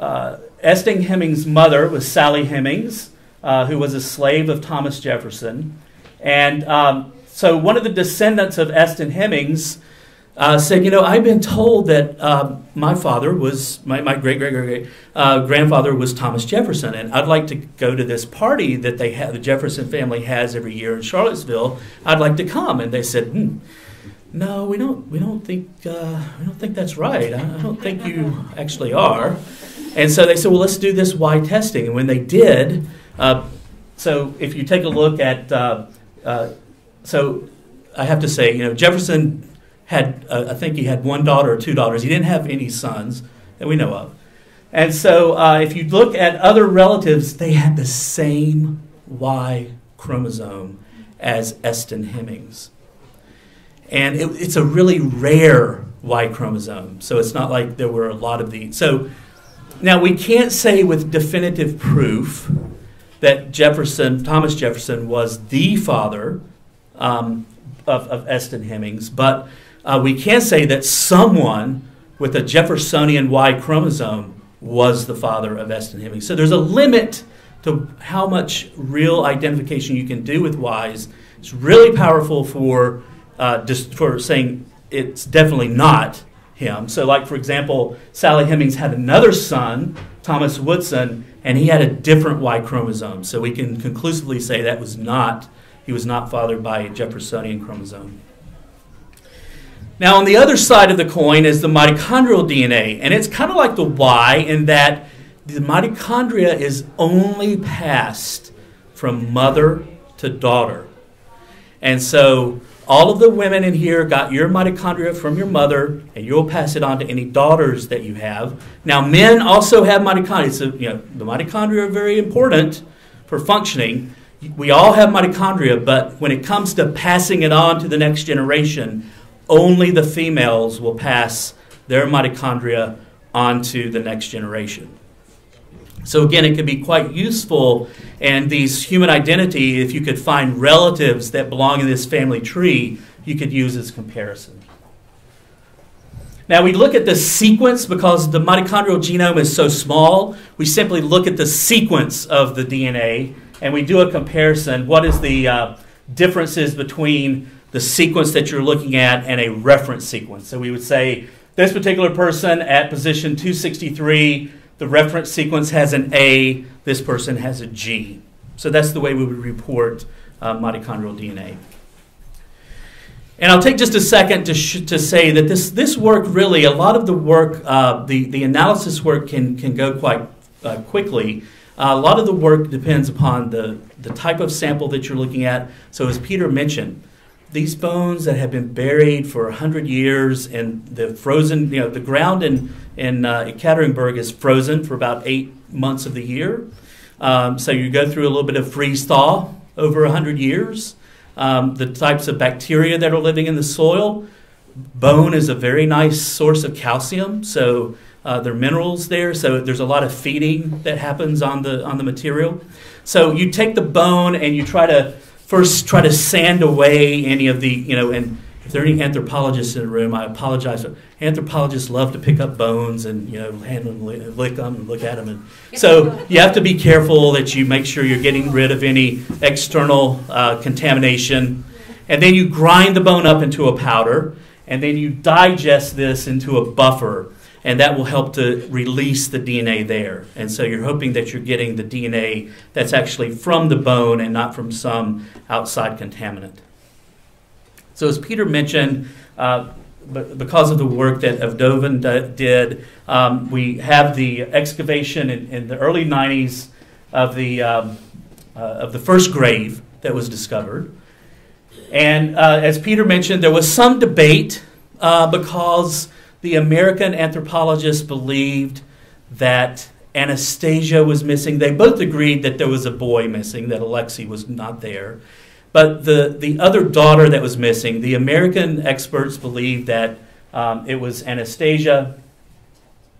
uh, Eston Hemings' mother was Sally Hemings, uh, who was a slave of Thomas Jefferson. And um, so one of the descendants of Eston Hemings uh, said, You know, I've been told that uh, my father was, my, my great great great uh, grandfather was Thomas Jefferson, and I'd like to go to this party that they have, the Jefferson family has every year in Charlottesville. I'd like to come. And they said, hmm, No, we don't, we don't think, uh, we don't think that's right. I, don't think you actually are. And so they said, Well, let's do this Y testing. And when they did, uh, so if you take a look at, uh, so I have to say, you know, Jefferson had, uh, I think he had one daughter or two daughters. He didn't have any sons that we know of. And so uh, if you look at other relatives, they had the same Y chromosome as Eston Hemings. And it, it's a really rare Y chromosome. So it's not like there were a lot of these. So now we can't say with definitive proof that Jefferson, Thomas Jefferson, was the father um, of, of Eston Hemings, but uh, we can say that someone with a Jeffersonian Y chromosome was the father of Eston Hemings. So there's a limit to how much real identification you can do with Ys. It's really powerful for uh, just for saying it's definitely not him. So, like for example, Sally Hemings had another son, Thomas Woodson, and he had a different Y chromosome. So we can conclusively say that was not he was not fathered by a Jeffersonian chromosome. Now, on the other side of the coin is the mitochondrial DNA, and it's kind of like the Y in that the mitochondria is only passed from mother to daughter. And so, all of the women in here got your mitochondria from your mother, and you'll pass it on to any daughters that you have. Now, men also have mitochondria. So, you know, the mitochondria are very important for functioning. We all have mitochondria, but when it comes to passing it on to the next generation, only the females will pass their mitochondria onto the next generation. So, again, it can be quite useful. And these human identity, if you could find relatives that belong in this family tree, you could use as comparison. Now, we look at the sequence because the mitochondrial genome is so small. We simply look at the sequence of the DNA and we do a comparison. What is the uh, differences between the sequence that you're looking at and a reference sequence. So we would say this particular person at position 263, the reference sequence has an A, this person has a G. So that's the way we would report uh, mitochondrial DNA. And I'll take just a second to, sh- to say that this, this work really, a lot of the work, uh, the, the analysis work can, can go quite uh, quickly. Uh, a lot of the work depends upon the, the type of sample that you're looking at. So, as Peter mentioned, these bones that have been buried for 100 years and the frozen, you know, the ground in, in, uh, Ekaterinburg is frozen for about eight months of the year. Um, so you go through a little bit of freeze thaw over 100 years. Um, the types of bacteria that are living in the soil. Bone is a very nice source of calcium, so uh, there are minerals there. So there's a lot of feeding that happens on the on the material. So you take the bone and you try to first try to sand away any of the you know and if there are any anthropologists in the room, I apologize. Anthropologists love to pick up bones and you know hand them, lick them, and look at them, and so you have to be careful that you make sure you're getting rid of any external uh, contamination, and then you grind the bone up into a powder, and then you digest this into a buffer, and that will help to release the DNA there. And so you're hoping that you're getting the DNA that's actually from the bone and not from some outside contaminant. So, as Peter mentioned, uh, because of the work that Avdonin did, um, we have the excavation in, in, the early 90s of the, um, uh, of the first grave that was discovered. And uh, as Peter mentioned, there was some debate uh, because the American anthropologists believed that Anastasia was missing. They both agreed that there was a boy missing, that Alexei was not there. But the, the other daughter that was missing, the American experts believed that um, it was Anastasia,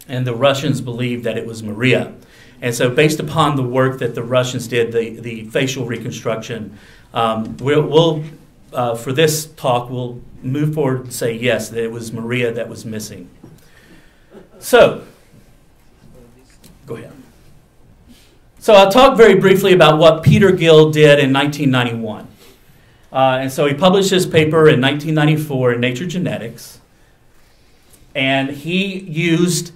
and the Russians believed that it was Maria. And so, based upon the work that the Russians did, the, the facial reconstruction, um, we'll, we'll uh, for this talk, we'll move forward and say yes, that it was Maria that was missing. So, go ahead. So, I'll talk very briefly about what Peter Gill did in 1991. Uh, and so he published his paper in 1994 in Nature Genetics. And he used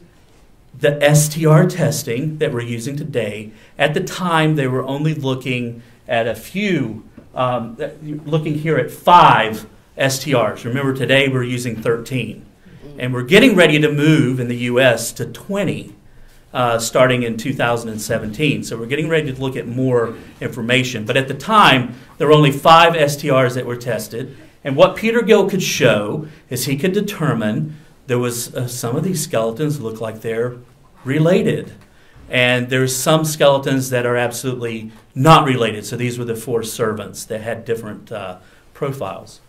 the STR testing that we're using today. At the time, they were only looking at a few, um, looking here at five STRs. Remember, today we're using 13. And we're getting ready to move in the US to 20 uh, starting in 2017. So we're getting ready to look at more information. But at the time, there were only five STRs that were tested. And what Peter Gill could show is he could determine there was uh, some of these skeletons look like they're related. And there's some skeletons that are absolutely not related. So these were the four servants that had different uh, profiles.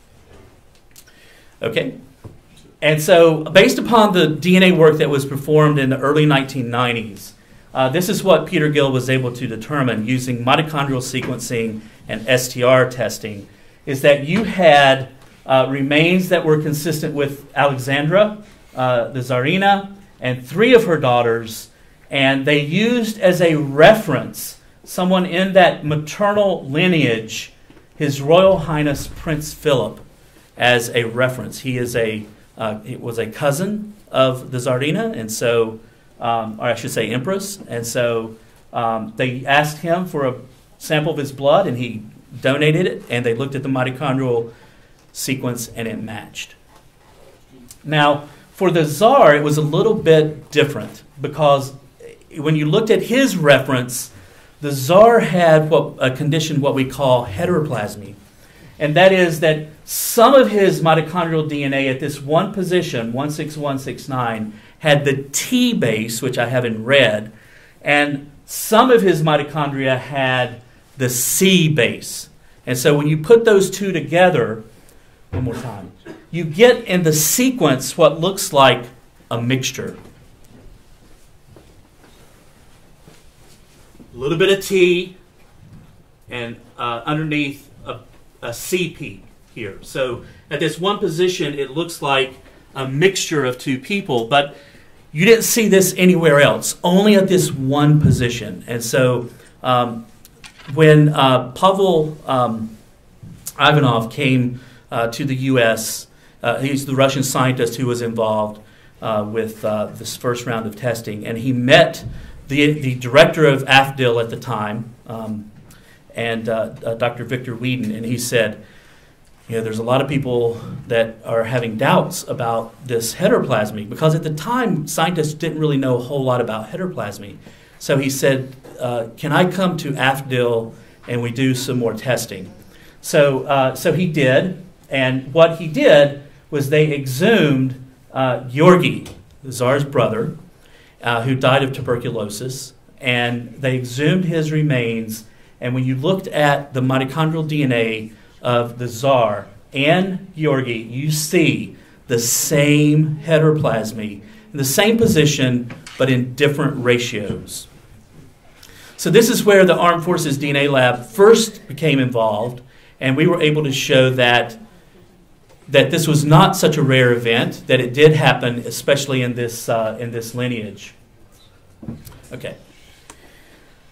Okay, and so, based upon the DNA work that was performed in the early 1990s, uh, this is what Peter Gill was able to determine using mitochondrial sequencing and STR testing is that you had uh, remains that were consistent with Alexandra, uh, the Tsarina, and three of her daughters, and they used as a reference someone in that maternal lineage, His Royal Highness Prince Philip, as a reference. He is a uh, was a cousin of the Tsarina, and so, um, or I should say, Empress. And so um, they asked him for a sample of his blood, and he donated it. And they looked at the mitochondrial sequence, and it matched. Now, for the Tsar, it was a little bit different because when you looked at his reference, the czar had what a condition what we call heteroplasmy, and that is that some of his mitochondrial DNA at this one position, 16169, had the T base, which I have in red, and some of his mitochondria had the C base. And so when you put those two together, one more time, you get in the sequence what looks like a mixture. A little bit of T, and uh, underneath a, a CP here. So at this one position, it looks like a mixture of two people, but you didn't see this anywhere else, only at this one position. And so um, when uh, Pavel um, Ivanov came uh, to the U.S., uh, he's the Russian scientist who was involved uh, with uh, this first round of testing, and he met the, the director of AFDIL at the time, um, and uh, Dr. Victor Weedn, and he said, you know, there's a lot of people that are having doubts about this heteroplasmy because at the time scientists didn't really know a whole lot about heteroplasmy. So he said, uh, "Can I come to AFDIL and we do some more testing?" So uh, so he did, and what he did was they exhumed uh, Georgi, the czar's brother, uh, who died of tuberculosis, and they exhumed his remains. And when you looked at the mitochondrial DNA of the Tsar and Georgi, you see the same heteroplasmy in the same position, but in different ratios. So, this is where the Armed Forces DNA Lab first became involved, and we were able to show that, that this was not such a rare event, that it did happen, especially in this, uh, in this lineage. Okay.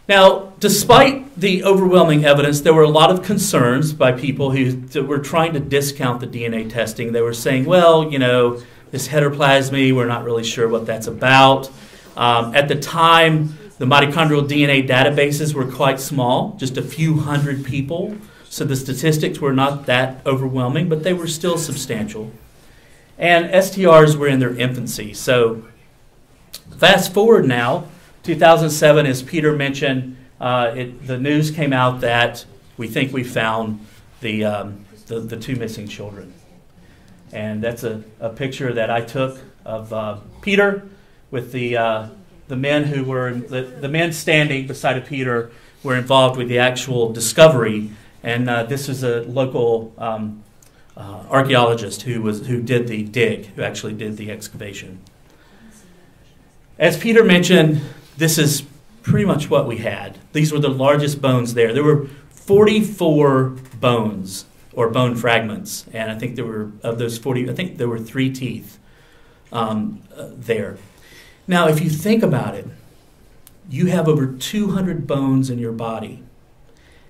Now, despite the overwhelming evidence, there were a lot of concerns by people who were trying to discount the DNA testing. They were saying, well, you know, this heteroplasmy, we're not really sure what that's about. Um, at the time, the mitochondrial DNA databases were quite small, just a few hundred people. So the statistics were not that overwhelming, but they were still substantial. And STRs were in their infancy. So fast forward now, 2007, as Peter mentioned, uh, it, the news came out that we think we found the, um, the, the, two missing children. And that's a, a picture that I took of uh, Peter with the, uh, the men who were, the, the men standing beside of Peter were involved with the actual discovery. And uh, this is a local um, uh, archaeologist who, was, who did the dig, who actually did the excavation. As Peter mentioned, this is pretty much what we had. These were the largest bones there. There were 44 bones or bone fragments, and I think there were of those 40. I think there were three teeth um, uh, there. Now, if you think about it, you have over 200 bones in your body,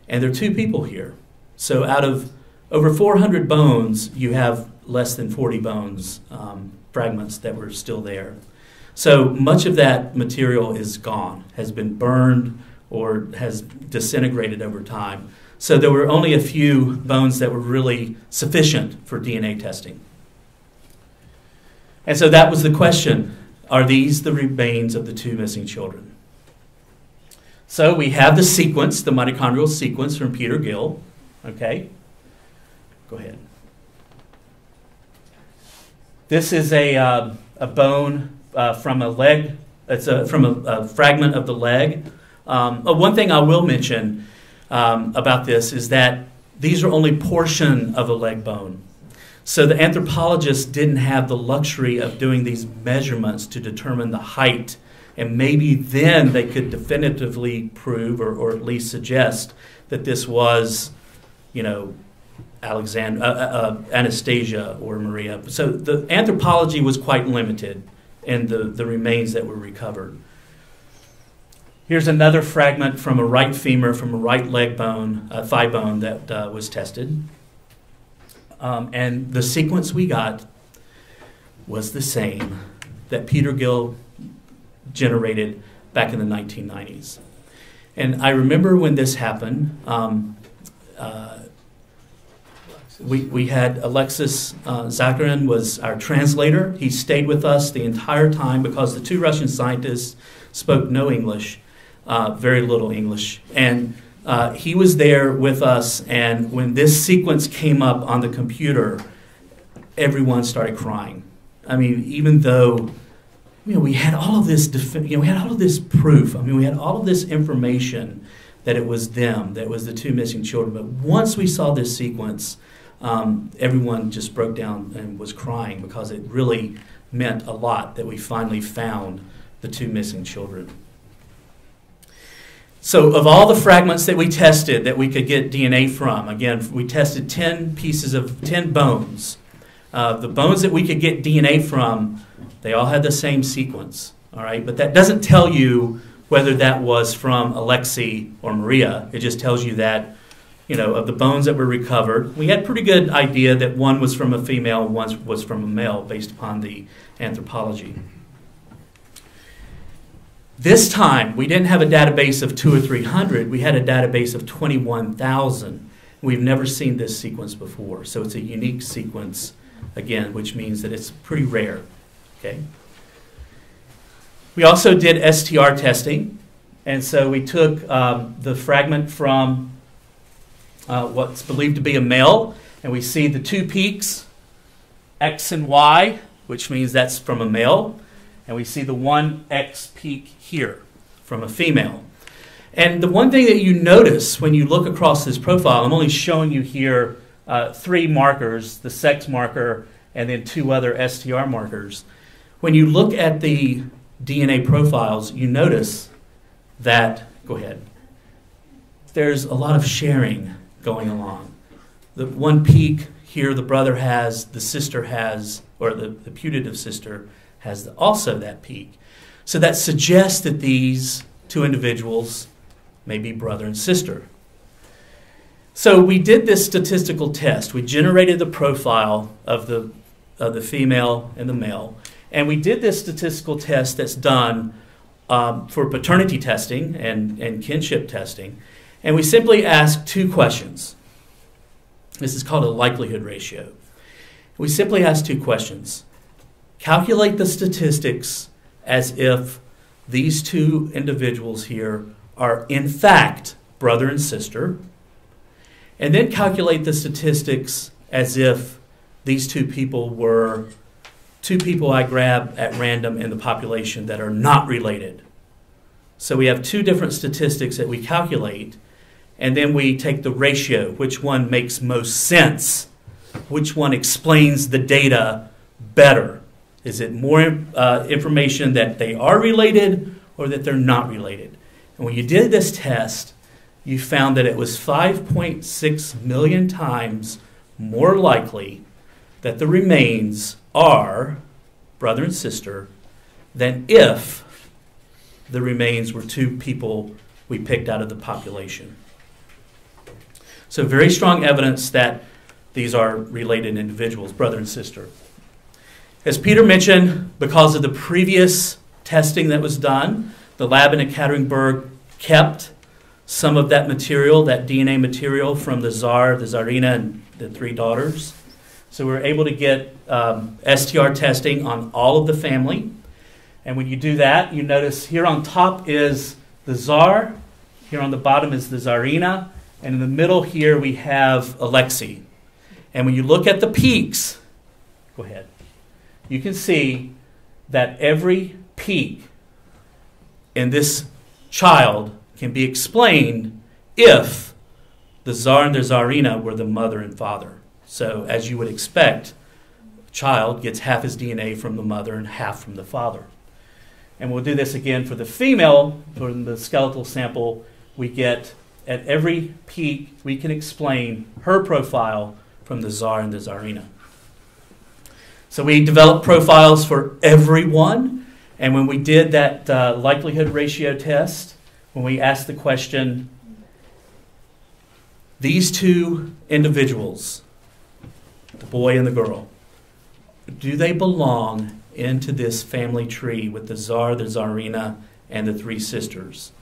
and there are two people here. So, out of over 400 bones, you have less than 40 bones um, fragments that were still there. So much of that material is gone, has been burned, or has disintegrated over time. So there were only a few bones that were really sufficient for DNA testing. And so that was the question Are these the remains of the two missing children? So we have the sequence, the mitochondrial sequence from Peter Gill. Okay? Go ahead. This is a, uh, a bone uh, from a leg. It's a, from a, a fragment of the leg. Um, uh, one thing I will mention um, about this is that these are only portion of a leg bone. So the anthropologists didn't have the luxury of doing these measurements to determine the height, and maybe then they could definitively prove or, or at least suggest that this was, you know, Alexander, uh, uh, uh Anastasia or Maria. So the anthropology was quite limited and the, the remains that were recovered. Here's another fragment from a right femur, from a right leg bone, a thigh bone that uh, was tested. Um, and the sequence we got was the same that Peter Gill generated back in the 1990s. And I remember when this happened, um, uh, we, we had Alexis uh, Zakharin was our translator. He stayed with us the entire time because the two Russian scientists spoke no English, uh, very little English. And uh, he was there with us, and when this sequence came up on the computer, everyone started crying. I mean, even though you know, we had all of this, you know, we had all of this proof. I mean, we had all of this information that it was them, that was the two missing children. But once we saw this sequence, um, everyone just broke down and was crying because it really meant a lot that we finally found the two missing children. So, of all the fragments that we tested that we could get DNA from, again, we tested 10 pieces of 10 bones. Uh, the bones that we could get DNA from, they all had the same sequence. All right, but that doesn't tell you whether that was from Alexei or Maria. It just tells you that you know, of the bones that were recovered, we had pretty good idea that one was from a female, one was from a male, based upon the anthropology. This time, we didn't have a database of two or three hundred. We had a database of twenty-one thousand. We've never seen this sequence before, so it's a unique sequence, again, which means that it's pretty rare. Okay. We also did STR testing, and so we took um, the fragment from uh, what's believed to be a male, and we see the two peaks, X and Y, which means that's from a male, and we see the one X peak here from a female. And the one thing that you notice when you look across this profile, I'm only showing you here uh, three markers the sex marker and then two other STR markers. When you look at the DNA profiles, you notice that, go ahead, there's a lot of sharing going along. The one peak here the brother has, the sister has, or the, the putative sister has also that peak. So that suggests that these two individuals may be brother and sister. So we did this statistical test. We generated the profile of the, of the female and the male. And we did this statistical test that's done um, for paternity testing and, and kinship testing. And we simply ask two questions. This is called a likelihood ratio. We simply ask two questions. Calculate the statistics as if these two individuals here are in fact brother and sister, and then calculate the statistics as if these two people were two people I grab at random in the population that are not related. So we have two different statistics that we calculate, and then we take the ratio, which one makes most sense, which one explains the data better. Is it more uh, information that they are related or that they're not related? And when you did this test, you found that it was 5.6 million times more likely that the remains are brother and sister than if the remains were two people we picked out of the population. So, very strong evidence that these are related individuals, brother and sister. As Peter mentioned, because of the previous testing that was done, the lab in Ekaterinburg kept some of that material, that DNA material from the Tsar, the Tsarina, and the three daughters. So we were able to get um, STR testing on all of the family. And when you do that, you notice here on top is the Tsar, here on the bottom is the Tsarina, and in the middle here we have Alexei. And when you look at the peaks, go ahead, you can see that every peak in this child can be explained if the Tsar and the Tsarina were the mother and father. So, as you would expect, child gets half his DNA from the mother and half from the father. And we'll do this again for the female, from the skeletal sample, we get at every peak, we can explain her profile from the czar and the czarina. So we developed profiles for everyone, and when we did that uh, likelihood ratio test, when we asked the question, these two individuals, the boy and the girl, do they belong into this family tree with the Tsar, the Tsarina, and the three sisters?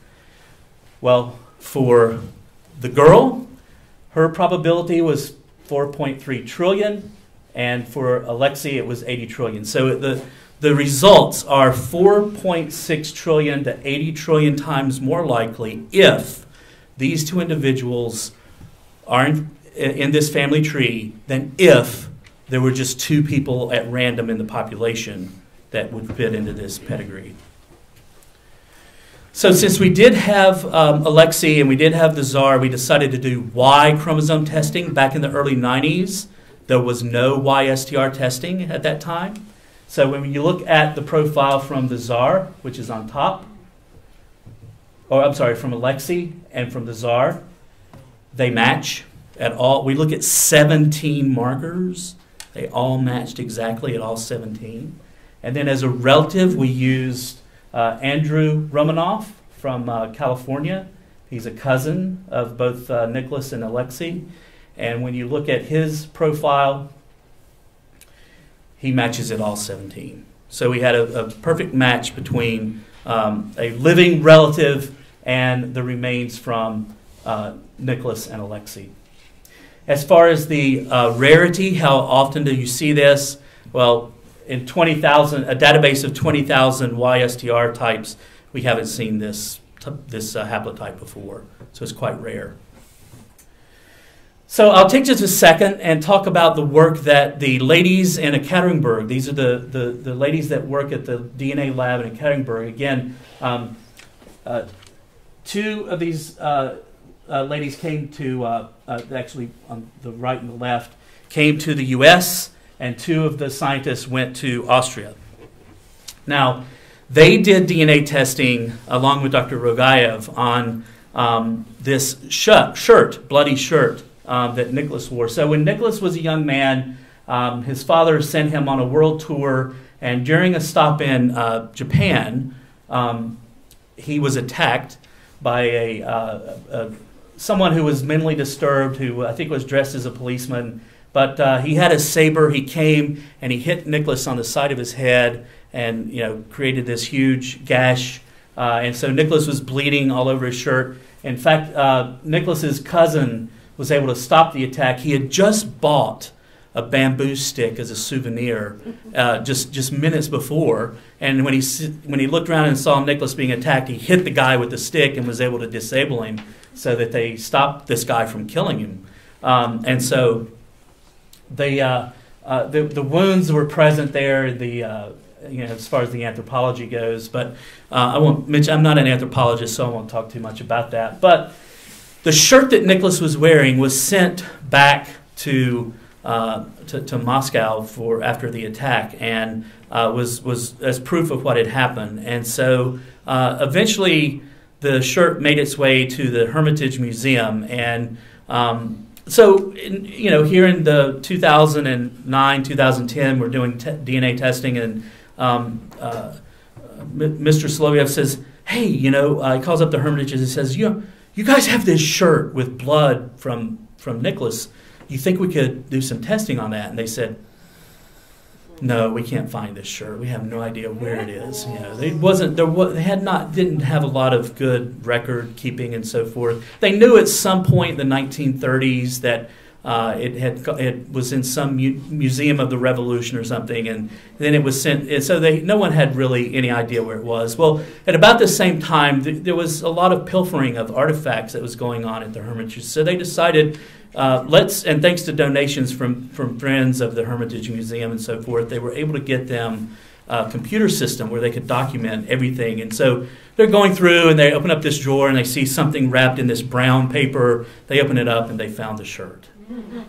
Well, for the girl, her probability was 4.3 trillion, and for Alexei, it was 80 trillion. So the the results are 4.6 trillion to 80 trillion times more likely if these two individuals are in, in, this family tree than if there were just two people at random in the population that would fit into this pedigree. So, since we did have um, Alexei and we did have the Tsar, we decided to do Y chromosome testing back in the early 90s. There was no YSTR testing at that time. So when you look at the profile from the Tsar, which is on top, or I'm sorry, from Alexei and from the Tsar, they match at all. We look at 17 markers. They all matched exactly at all 17. And then as a relative, we used uh, Andrew Romanoff from uh, California. He's a cousin of both uh, Nicholas and Alexei. And when you look at his profile, he matches it all 17. So we had a, a perfect match between um, a living relative and the remains from uh, Nicholas and Alexei. As far as the uh, rarity, how often do you see this? Well, in 20,000, a database of 20,000 YSTR types, we haven't seen this, this uh, haplotype before. So it's quite rare. So I'll take just a second and talk about the work that the ladies in Ekaterinburg, these are the, the, the ladies that work at the DNA lab in Ekaterinburg. Again, um, uh, two of these uh, uh, ladies came to, uh, uh, actually on the right and the left, came to the U.S., and two of the scientists went to Austria. Now, they did DNA testing along with Dr. Rogaev on um, this shirt, shirt, bloody shirt um, that Nicholas wore. So when Nicholas was a young man, um, his father sent him on a world tour, and during a stop in uh, Japan, um, he was attacked by a, uh, a, someone who was mentally disturbed, who I think was dressed as a policeman. But uh, he had a saber. He came and he hit Nicholas on the side of his head, and you know created this huge gash. Uh, and so Nicholas was bleeding all over his shirt. In fact, uh, Nicholas's cousin was able to stop the attack. He had just bought a bamboo stick as a souvenir uh, just just minutes before. And when he when he looked around and saw Nicholas being attacked, he hit the guy with the stick and was able to disable him so that they stopped this guy from killing him. Um, and so the, uh, uh, the the wounds were present there. The uh, you know, as far as the anthropology goes, but uh, I won't mention. I'm not an anthropologist, so I won't talk too much about that. But the shirt that Nicholas was wearing was sent back to, uh, to, to, Moscow for after the attack and uh, was, was as proof of what had happened. And so eventually the shirt made its way to the Hermitage Museum. And um, so, in, you know, here in the 2009, 2010, we're doing t- DNA testing, and um, uh, Mr. Soloviev says, hey, you know, uh, he calls up the Hermitage and he says, you you guys have this shirt with blood from from Nicholas. You think we could do some testing on that? And they said, no, we can't find this shirt. We have no idea where it is. You know, they wasn't there. Was, they had not didn't have a lot of good record keeping and so forth. They knew at some point in the 1930s that uh, it had it was in some mu- museum of the Revolution or something, and then it was sent. And so they no one had really any idea where it was. Well, at about the same time, th- there was a lot of pilfering of artifacts that was going on at the Hermitage. So they decided. Uh, let's and thanks to donations from from friends of the Hermitage Museum and so forth, they were able to get them a computer system where they could document everything. And so they're going through and they open up this drawer and they see something wrapped in this brown paper. They open it up and they found the shirt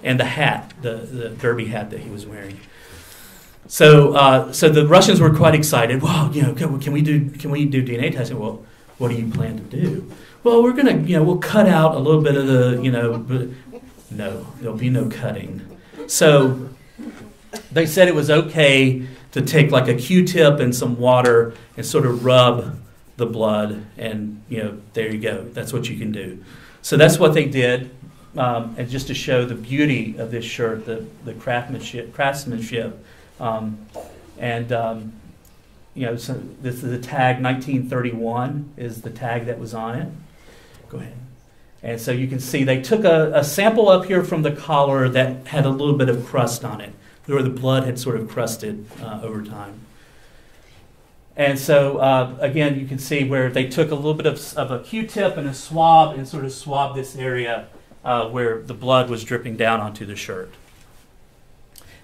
and the hat, the, the derby hat that he was wearing. So, uh, so the Russians were quite excited. Well, you know, can, can, we do can we do DNA testing? Well, what do you plan to do? Well, we're gonna, you know, we'll cut out a little bit of the, you know, no, there'll be no cutting. So they said it was okay to take like a Q-tip and some water and sort of rub the blood, and you know, there you go. That's what you can do. So that's what they did um, and just to show the beauty of this shirt, the, the craftsmanship, craftsmanship. Um, and, um, you know, so this is the tag 1931 is the tag that was on it. Go ahead. And so you can see they took a, a sample up here from the collar that had a little bit of crust on it, where the blood had sort of crusted uh, over time. And so, uh, again, you can see where they took a little bit of, of a Q-tip and a swab and sort of swabbed this area uh, where the blood was dripping down onto the shirt.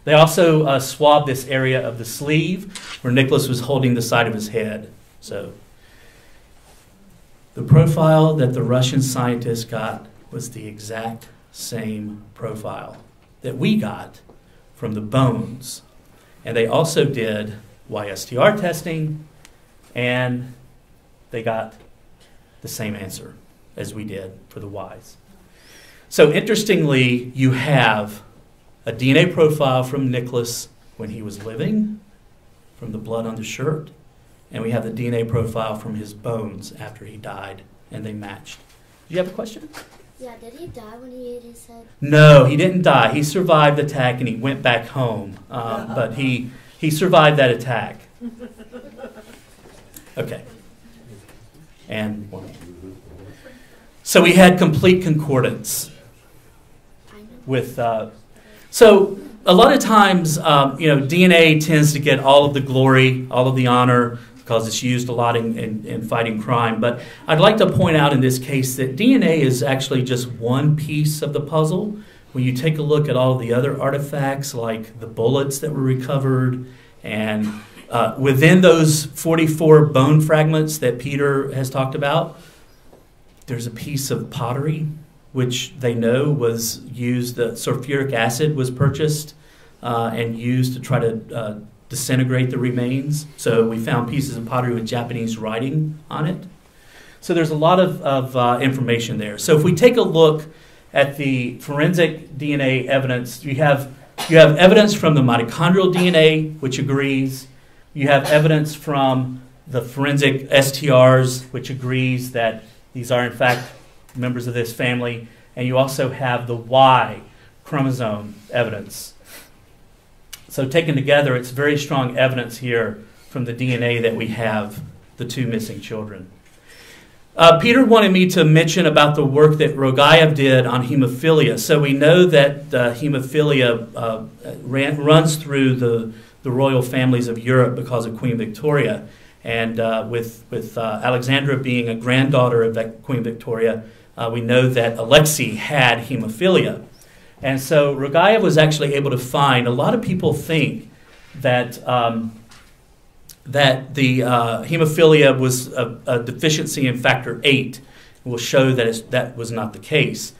They also uh, swabbed this area of the sleeve where Nicholas was holding the side of his head. So, the profile that the Russian scientists got was the exact same profile that we got from the bones. And they also did YSTR testing, and they got the same answer as we did for the Ys. So interestingly, you have a DNA profile from Nicholas when he was living, from the blood on the shirt, and we have the DNA profile from his bones after he died, and they matched. Do you have a question? Yeah, did he die when he ate his head? No, he didn't die. He survived the attack and he went back home, um, but he he survived that attack. Okay. And one. so we had complete concordance with. Uh, so a lot of times, um, you know, DNA tends to get all of the glory, all of the honor, because it's used a lot in, in, in, fighting crime. But I'd like to point out in this case that DNA is actually just one piece of the puzzle. When you take a look at all of the other artifacts, like the bullets that were recovered and Uh, within those 44 bone fragments that Peter has talked about, there's a piece of pottery which they know was used, the sulfuric acid was purchased uh, and used to try to uh, disintegrate the remains. So we found pieces of pottery with Japanese writing on it. So there's a lot of, of uh, information there. So if we take a look at the forensic DNA evidence, you have, you have evidence from the mitochondrial DNA, which agrees. You have evidence from the forensic STRs, which agrees that these are, in fact, members of this family. And you also have the Y chromosome evidence. So, taken together, it's very strong evidence here from the DNA that we have the two missing children. Uh, Peter wanted me to mention about the work that Rogaev did on hemophilia. So we know that uh, hemophilia uh, ran, runs through the, the royal families of Europe because of Queen Victoria. And uh, with, with uh, Alexandra being a granddaughter of that Queen Victoria, uh, we know that Alexei had hemophilia. And so Rogaev was actually able to find, a lot of people think that, um, that the uh, hemophilia was a, a, deficiency in factor VIII. We'll show that that was not the case.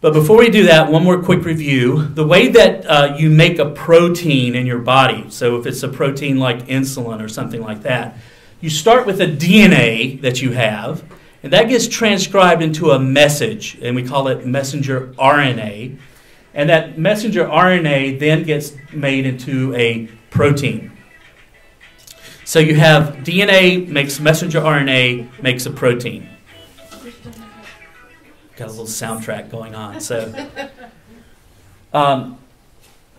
But before we do that, one more quick review. The way that uh, you make a protein in your body, so if it's a protein like insulin or something like that, you start with a DNA that you have, and that gets transcribed into a message, and we call it messenger RNA. And that messenger RNA then gets made into a protein. So you have DNA makes messenger RNA, makes a protein. Got a little soundtrack going on. So, um,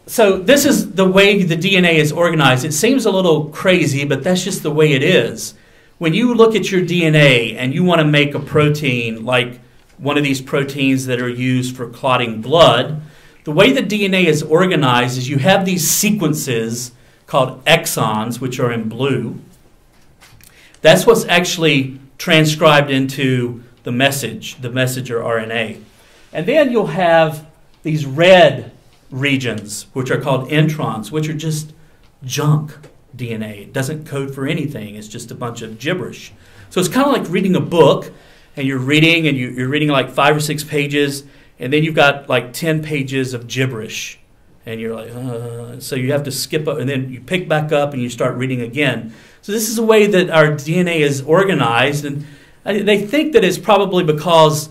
so this is the way the DNA is organized. It seems a little crazy, but that's just the way it is. When you look at your DNA and you want to make a protein like one of these proteins that are used for clotting blood, the way the DNA is organized is you have these sequences called exons, which are in blue. That's what's actually transcribed into the message, the messenger RNA. And then you'll have these red regions, which are called introns, which are just junk DNA. It doesn't code for anything, it's just a bunch of gibberish. So it's kind of like reading a book, and you're reading, and you're reading like five or six pages, and then you've got like 10 pages of gibberish and you're like uh, so you have to skip up and then you pick back up and you start reading again so this is a way that our dna is organized and they think that it's probably because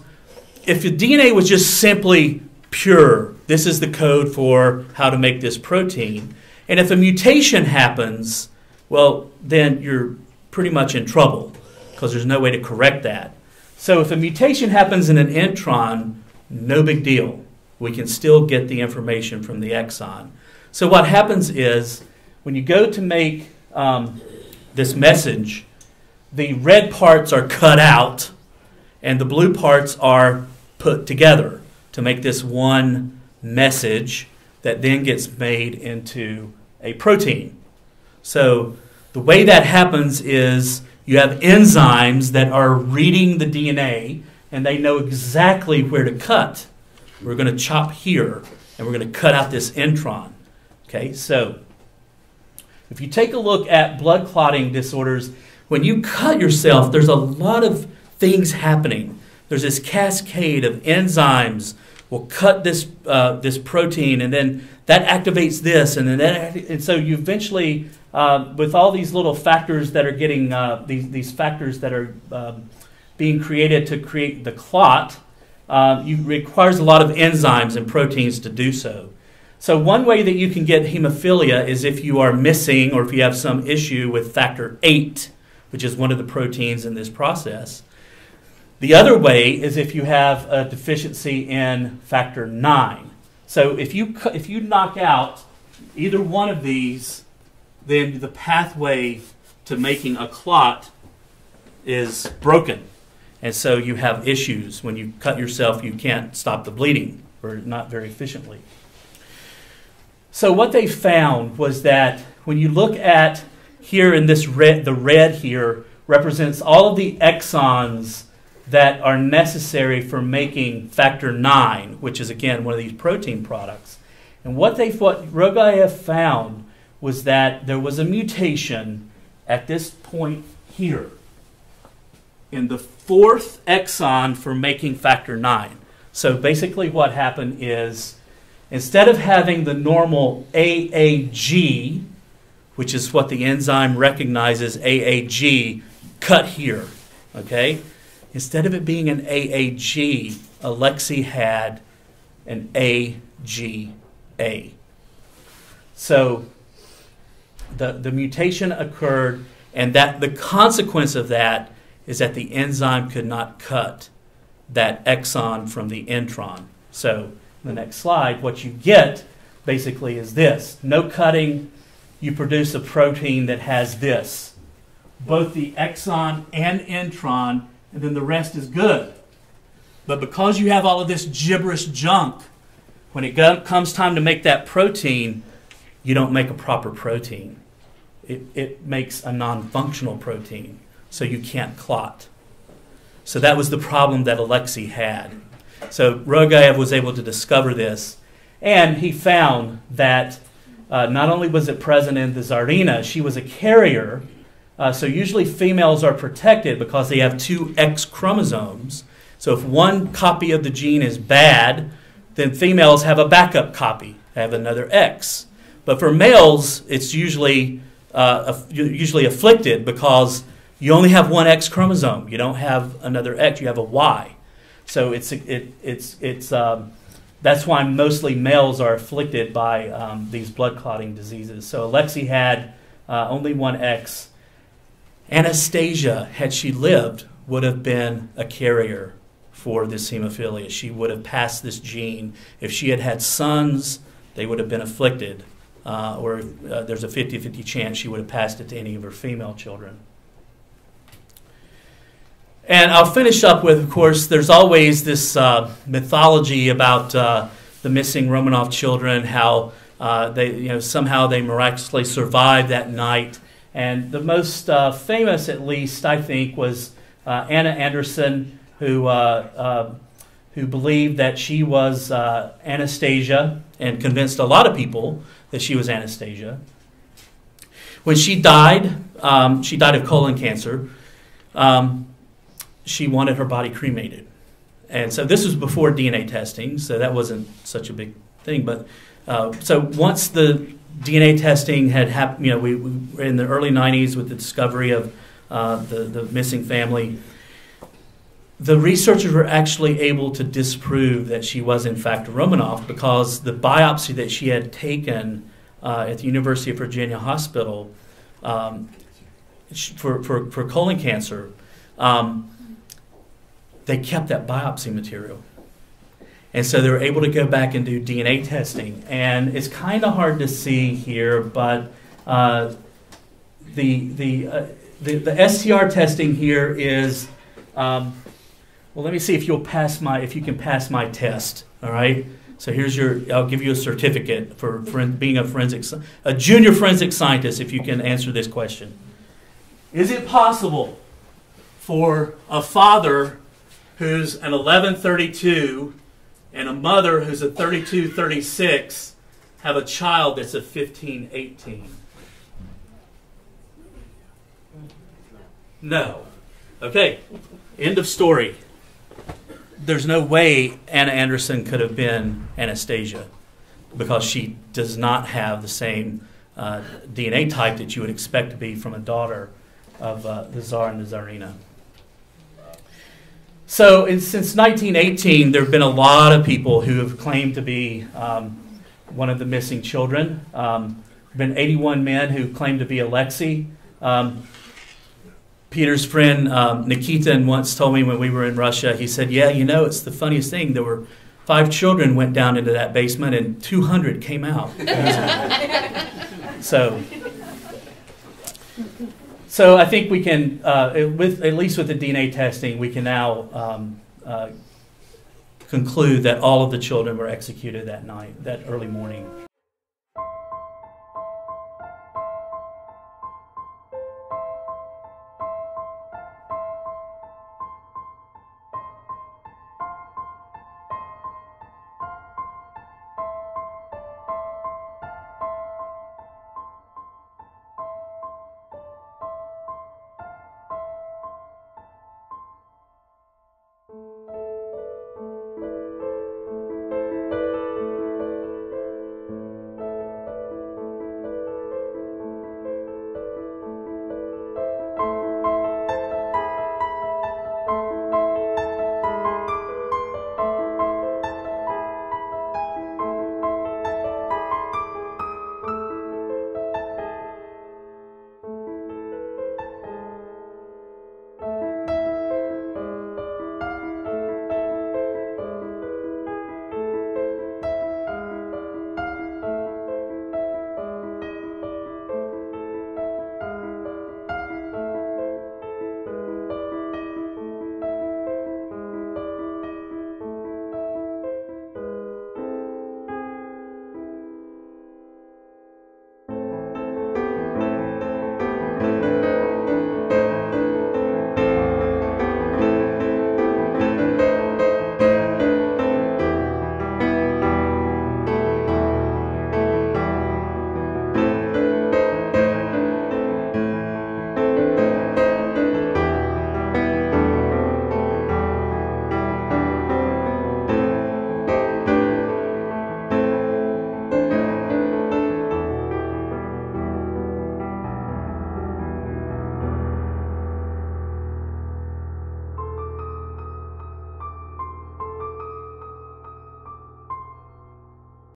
if the dna was just simply pure this is the code for how to make this protein and if a mutation happens well then you're pretty much in trouble because there's no way to correct that so if a mutation happens in an intron no big deal. We can still get the information from the exon. So what happens is when you go to make um, this message, the red parts are cut out and the blue parts are put together to make this one message that then gets made into a protein. So the way that happens is you have enzymes that are reading the DNA and they know exactly where to cut. We're going to chop here, and we're going to cut out this intron. Okay, so if you take a look at blood clotting disorders, when you cut yourself, there's a lot of things happening. There's this cascade of enzymes will cut this uh, this protein, and then that activates this, and then that, and so you eventually, uh, with all these little factors that are getting uh, these these factors that are um, being created to create the clot uh, you, requires a lot of enzymes and proteins to do so. So, one way that you can get hemophilia is if you are missing or if you have some issue with factor eight, which is one of the proteins in this process. The other way is if you have a deficiency in factor 9. So, if you, if you knock out either one of these, then the pathway to making a clot is broken. And so you have issues. When you cut yourself, you can't stop the bleeding, or not very efficiently. So what they found was that when you look at here in this red, the red here represents all of the exons that are necessary for making factor IX, which is again one of these protein products. And what they what Rogaev found was that there was a mutation at this point here in the fourth exon for making factor 9. So basically, what happened is instead of having the normal AAG, which is what the enzyme recognizes AAG, cut here, okay? Instead of it being an AAG, Alexei had an AGA. So the, the mutation occurred, and that the consequence of that is that the enzyme could not cut that exon from the intron. So, the next slide, what you get basically is this no cutting, you produce a protein that has this both the exon and intron, and then the rest is good. But because you have all of this gibberish junk, when it comes time to make that protein, you don't make a proper protein. It, it makes a non functional protein, so you can't clot. So that was the problem that Alexei had. So Rogaev was able to discover this, and he found that uh, not only was it present in the Tsarina, she was a carrier. Uh, so usually females are protected because they have two X chromosomes. So if one copy of the gene is bad, then females have a backup copy, have another X. But for males, it's usually uh, usually afflicted because you only have one X chromosome. You don't have another X. You have a Y. So it's it, it's it's um, that's why mostly males are afflicted by um, these blood clotting diseases. So Alexei had uh, only one X. Anastasia, had she lived, would have been a carrier for this hemophilia. She would have passed this gene. If she had had sons, they would have been afflicted. Uh, or uh, there's a 50 50 chance she would have passed it to any of her female children. And I'll finish up with, of course, there's always this uh, mythology about uh, the missing Romanov children, how uh, they, you know, somehow they miraculously survived that night. And the most uh, famous, at least, I think, was uh, Anna Anderson, who, uh, uh, who believed that she was uh, Anastasia and convinced a lot of people that she was Anastasia. When she died, um, she died of colon cancer. Um, she wanted her body cremated. And so this was before DNA testing, so that wasn't such a big thing. But uh, so once the DNA testing had happened, you know, we, we were in the early 90s with the discovery of uh, the, the missing family. The researchers were actually able to disprove that she was, in fact, a Romanov because the biopsy that she had taken uh, at the University of Virginia Hospital um, for, for, for colon cancer, um, they kept that biopsy material. And so they were able to go back and do DNA testing. And it's kind of hard to see here, but uh, the, the, uh, the, the STR testing here is, um, well, let me see if you'll pass my, if you can pass my test, all right? So here's your, I'll give you a certificate for, for being a forensic, a junior forensic scientist if you can answer this question. Is it possible for a father who's an 1132 and a mother who's a 32, 36 have a child that's a 15, 18? No. Okay, end of story. There's no way Anna Anderson could have been Anastasia because she does not have the same uh, DNA type that you would expect to be from a daughter of uh, the Tsar and the Tsarina. So, in, since 1918, there have been a lot of people who have claimed to be um, one of the missing children. Um, there have been 81 men who claim to be Alexei. Um, Peter's friend um, Nikitin once told me when we were in Russia, he said, Yeah, you know, it's the funniest thing. There were five children went down into that basement and 200 came out. so, so I think we can, uh, with at least with the DNA testing, we can now um, uh, conclude that all of the children were executed that night, that early morning.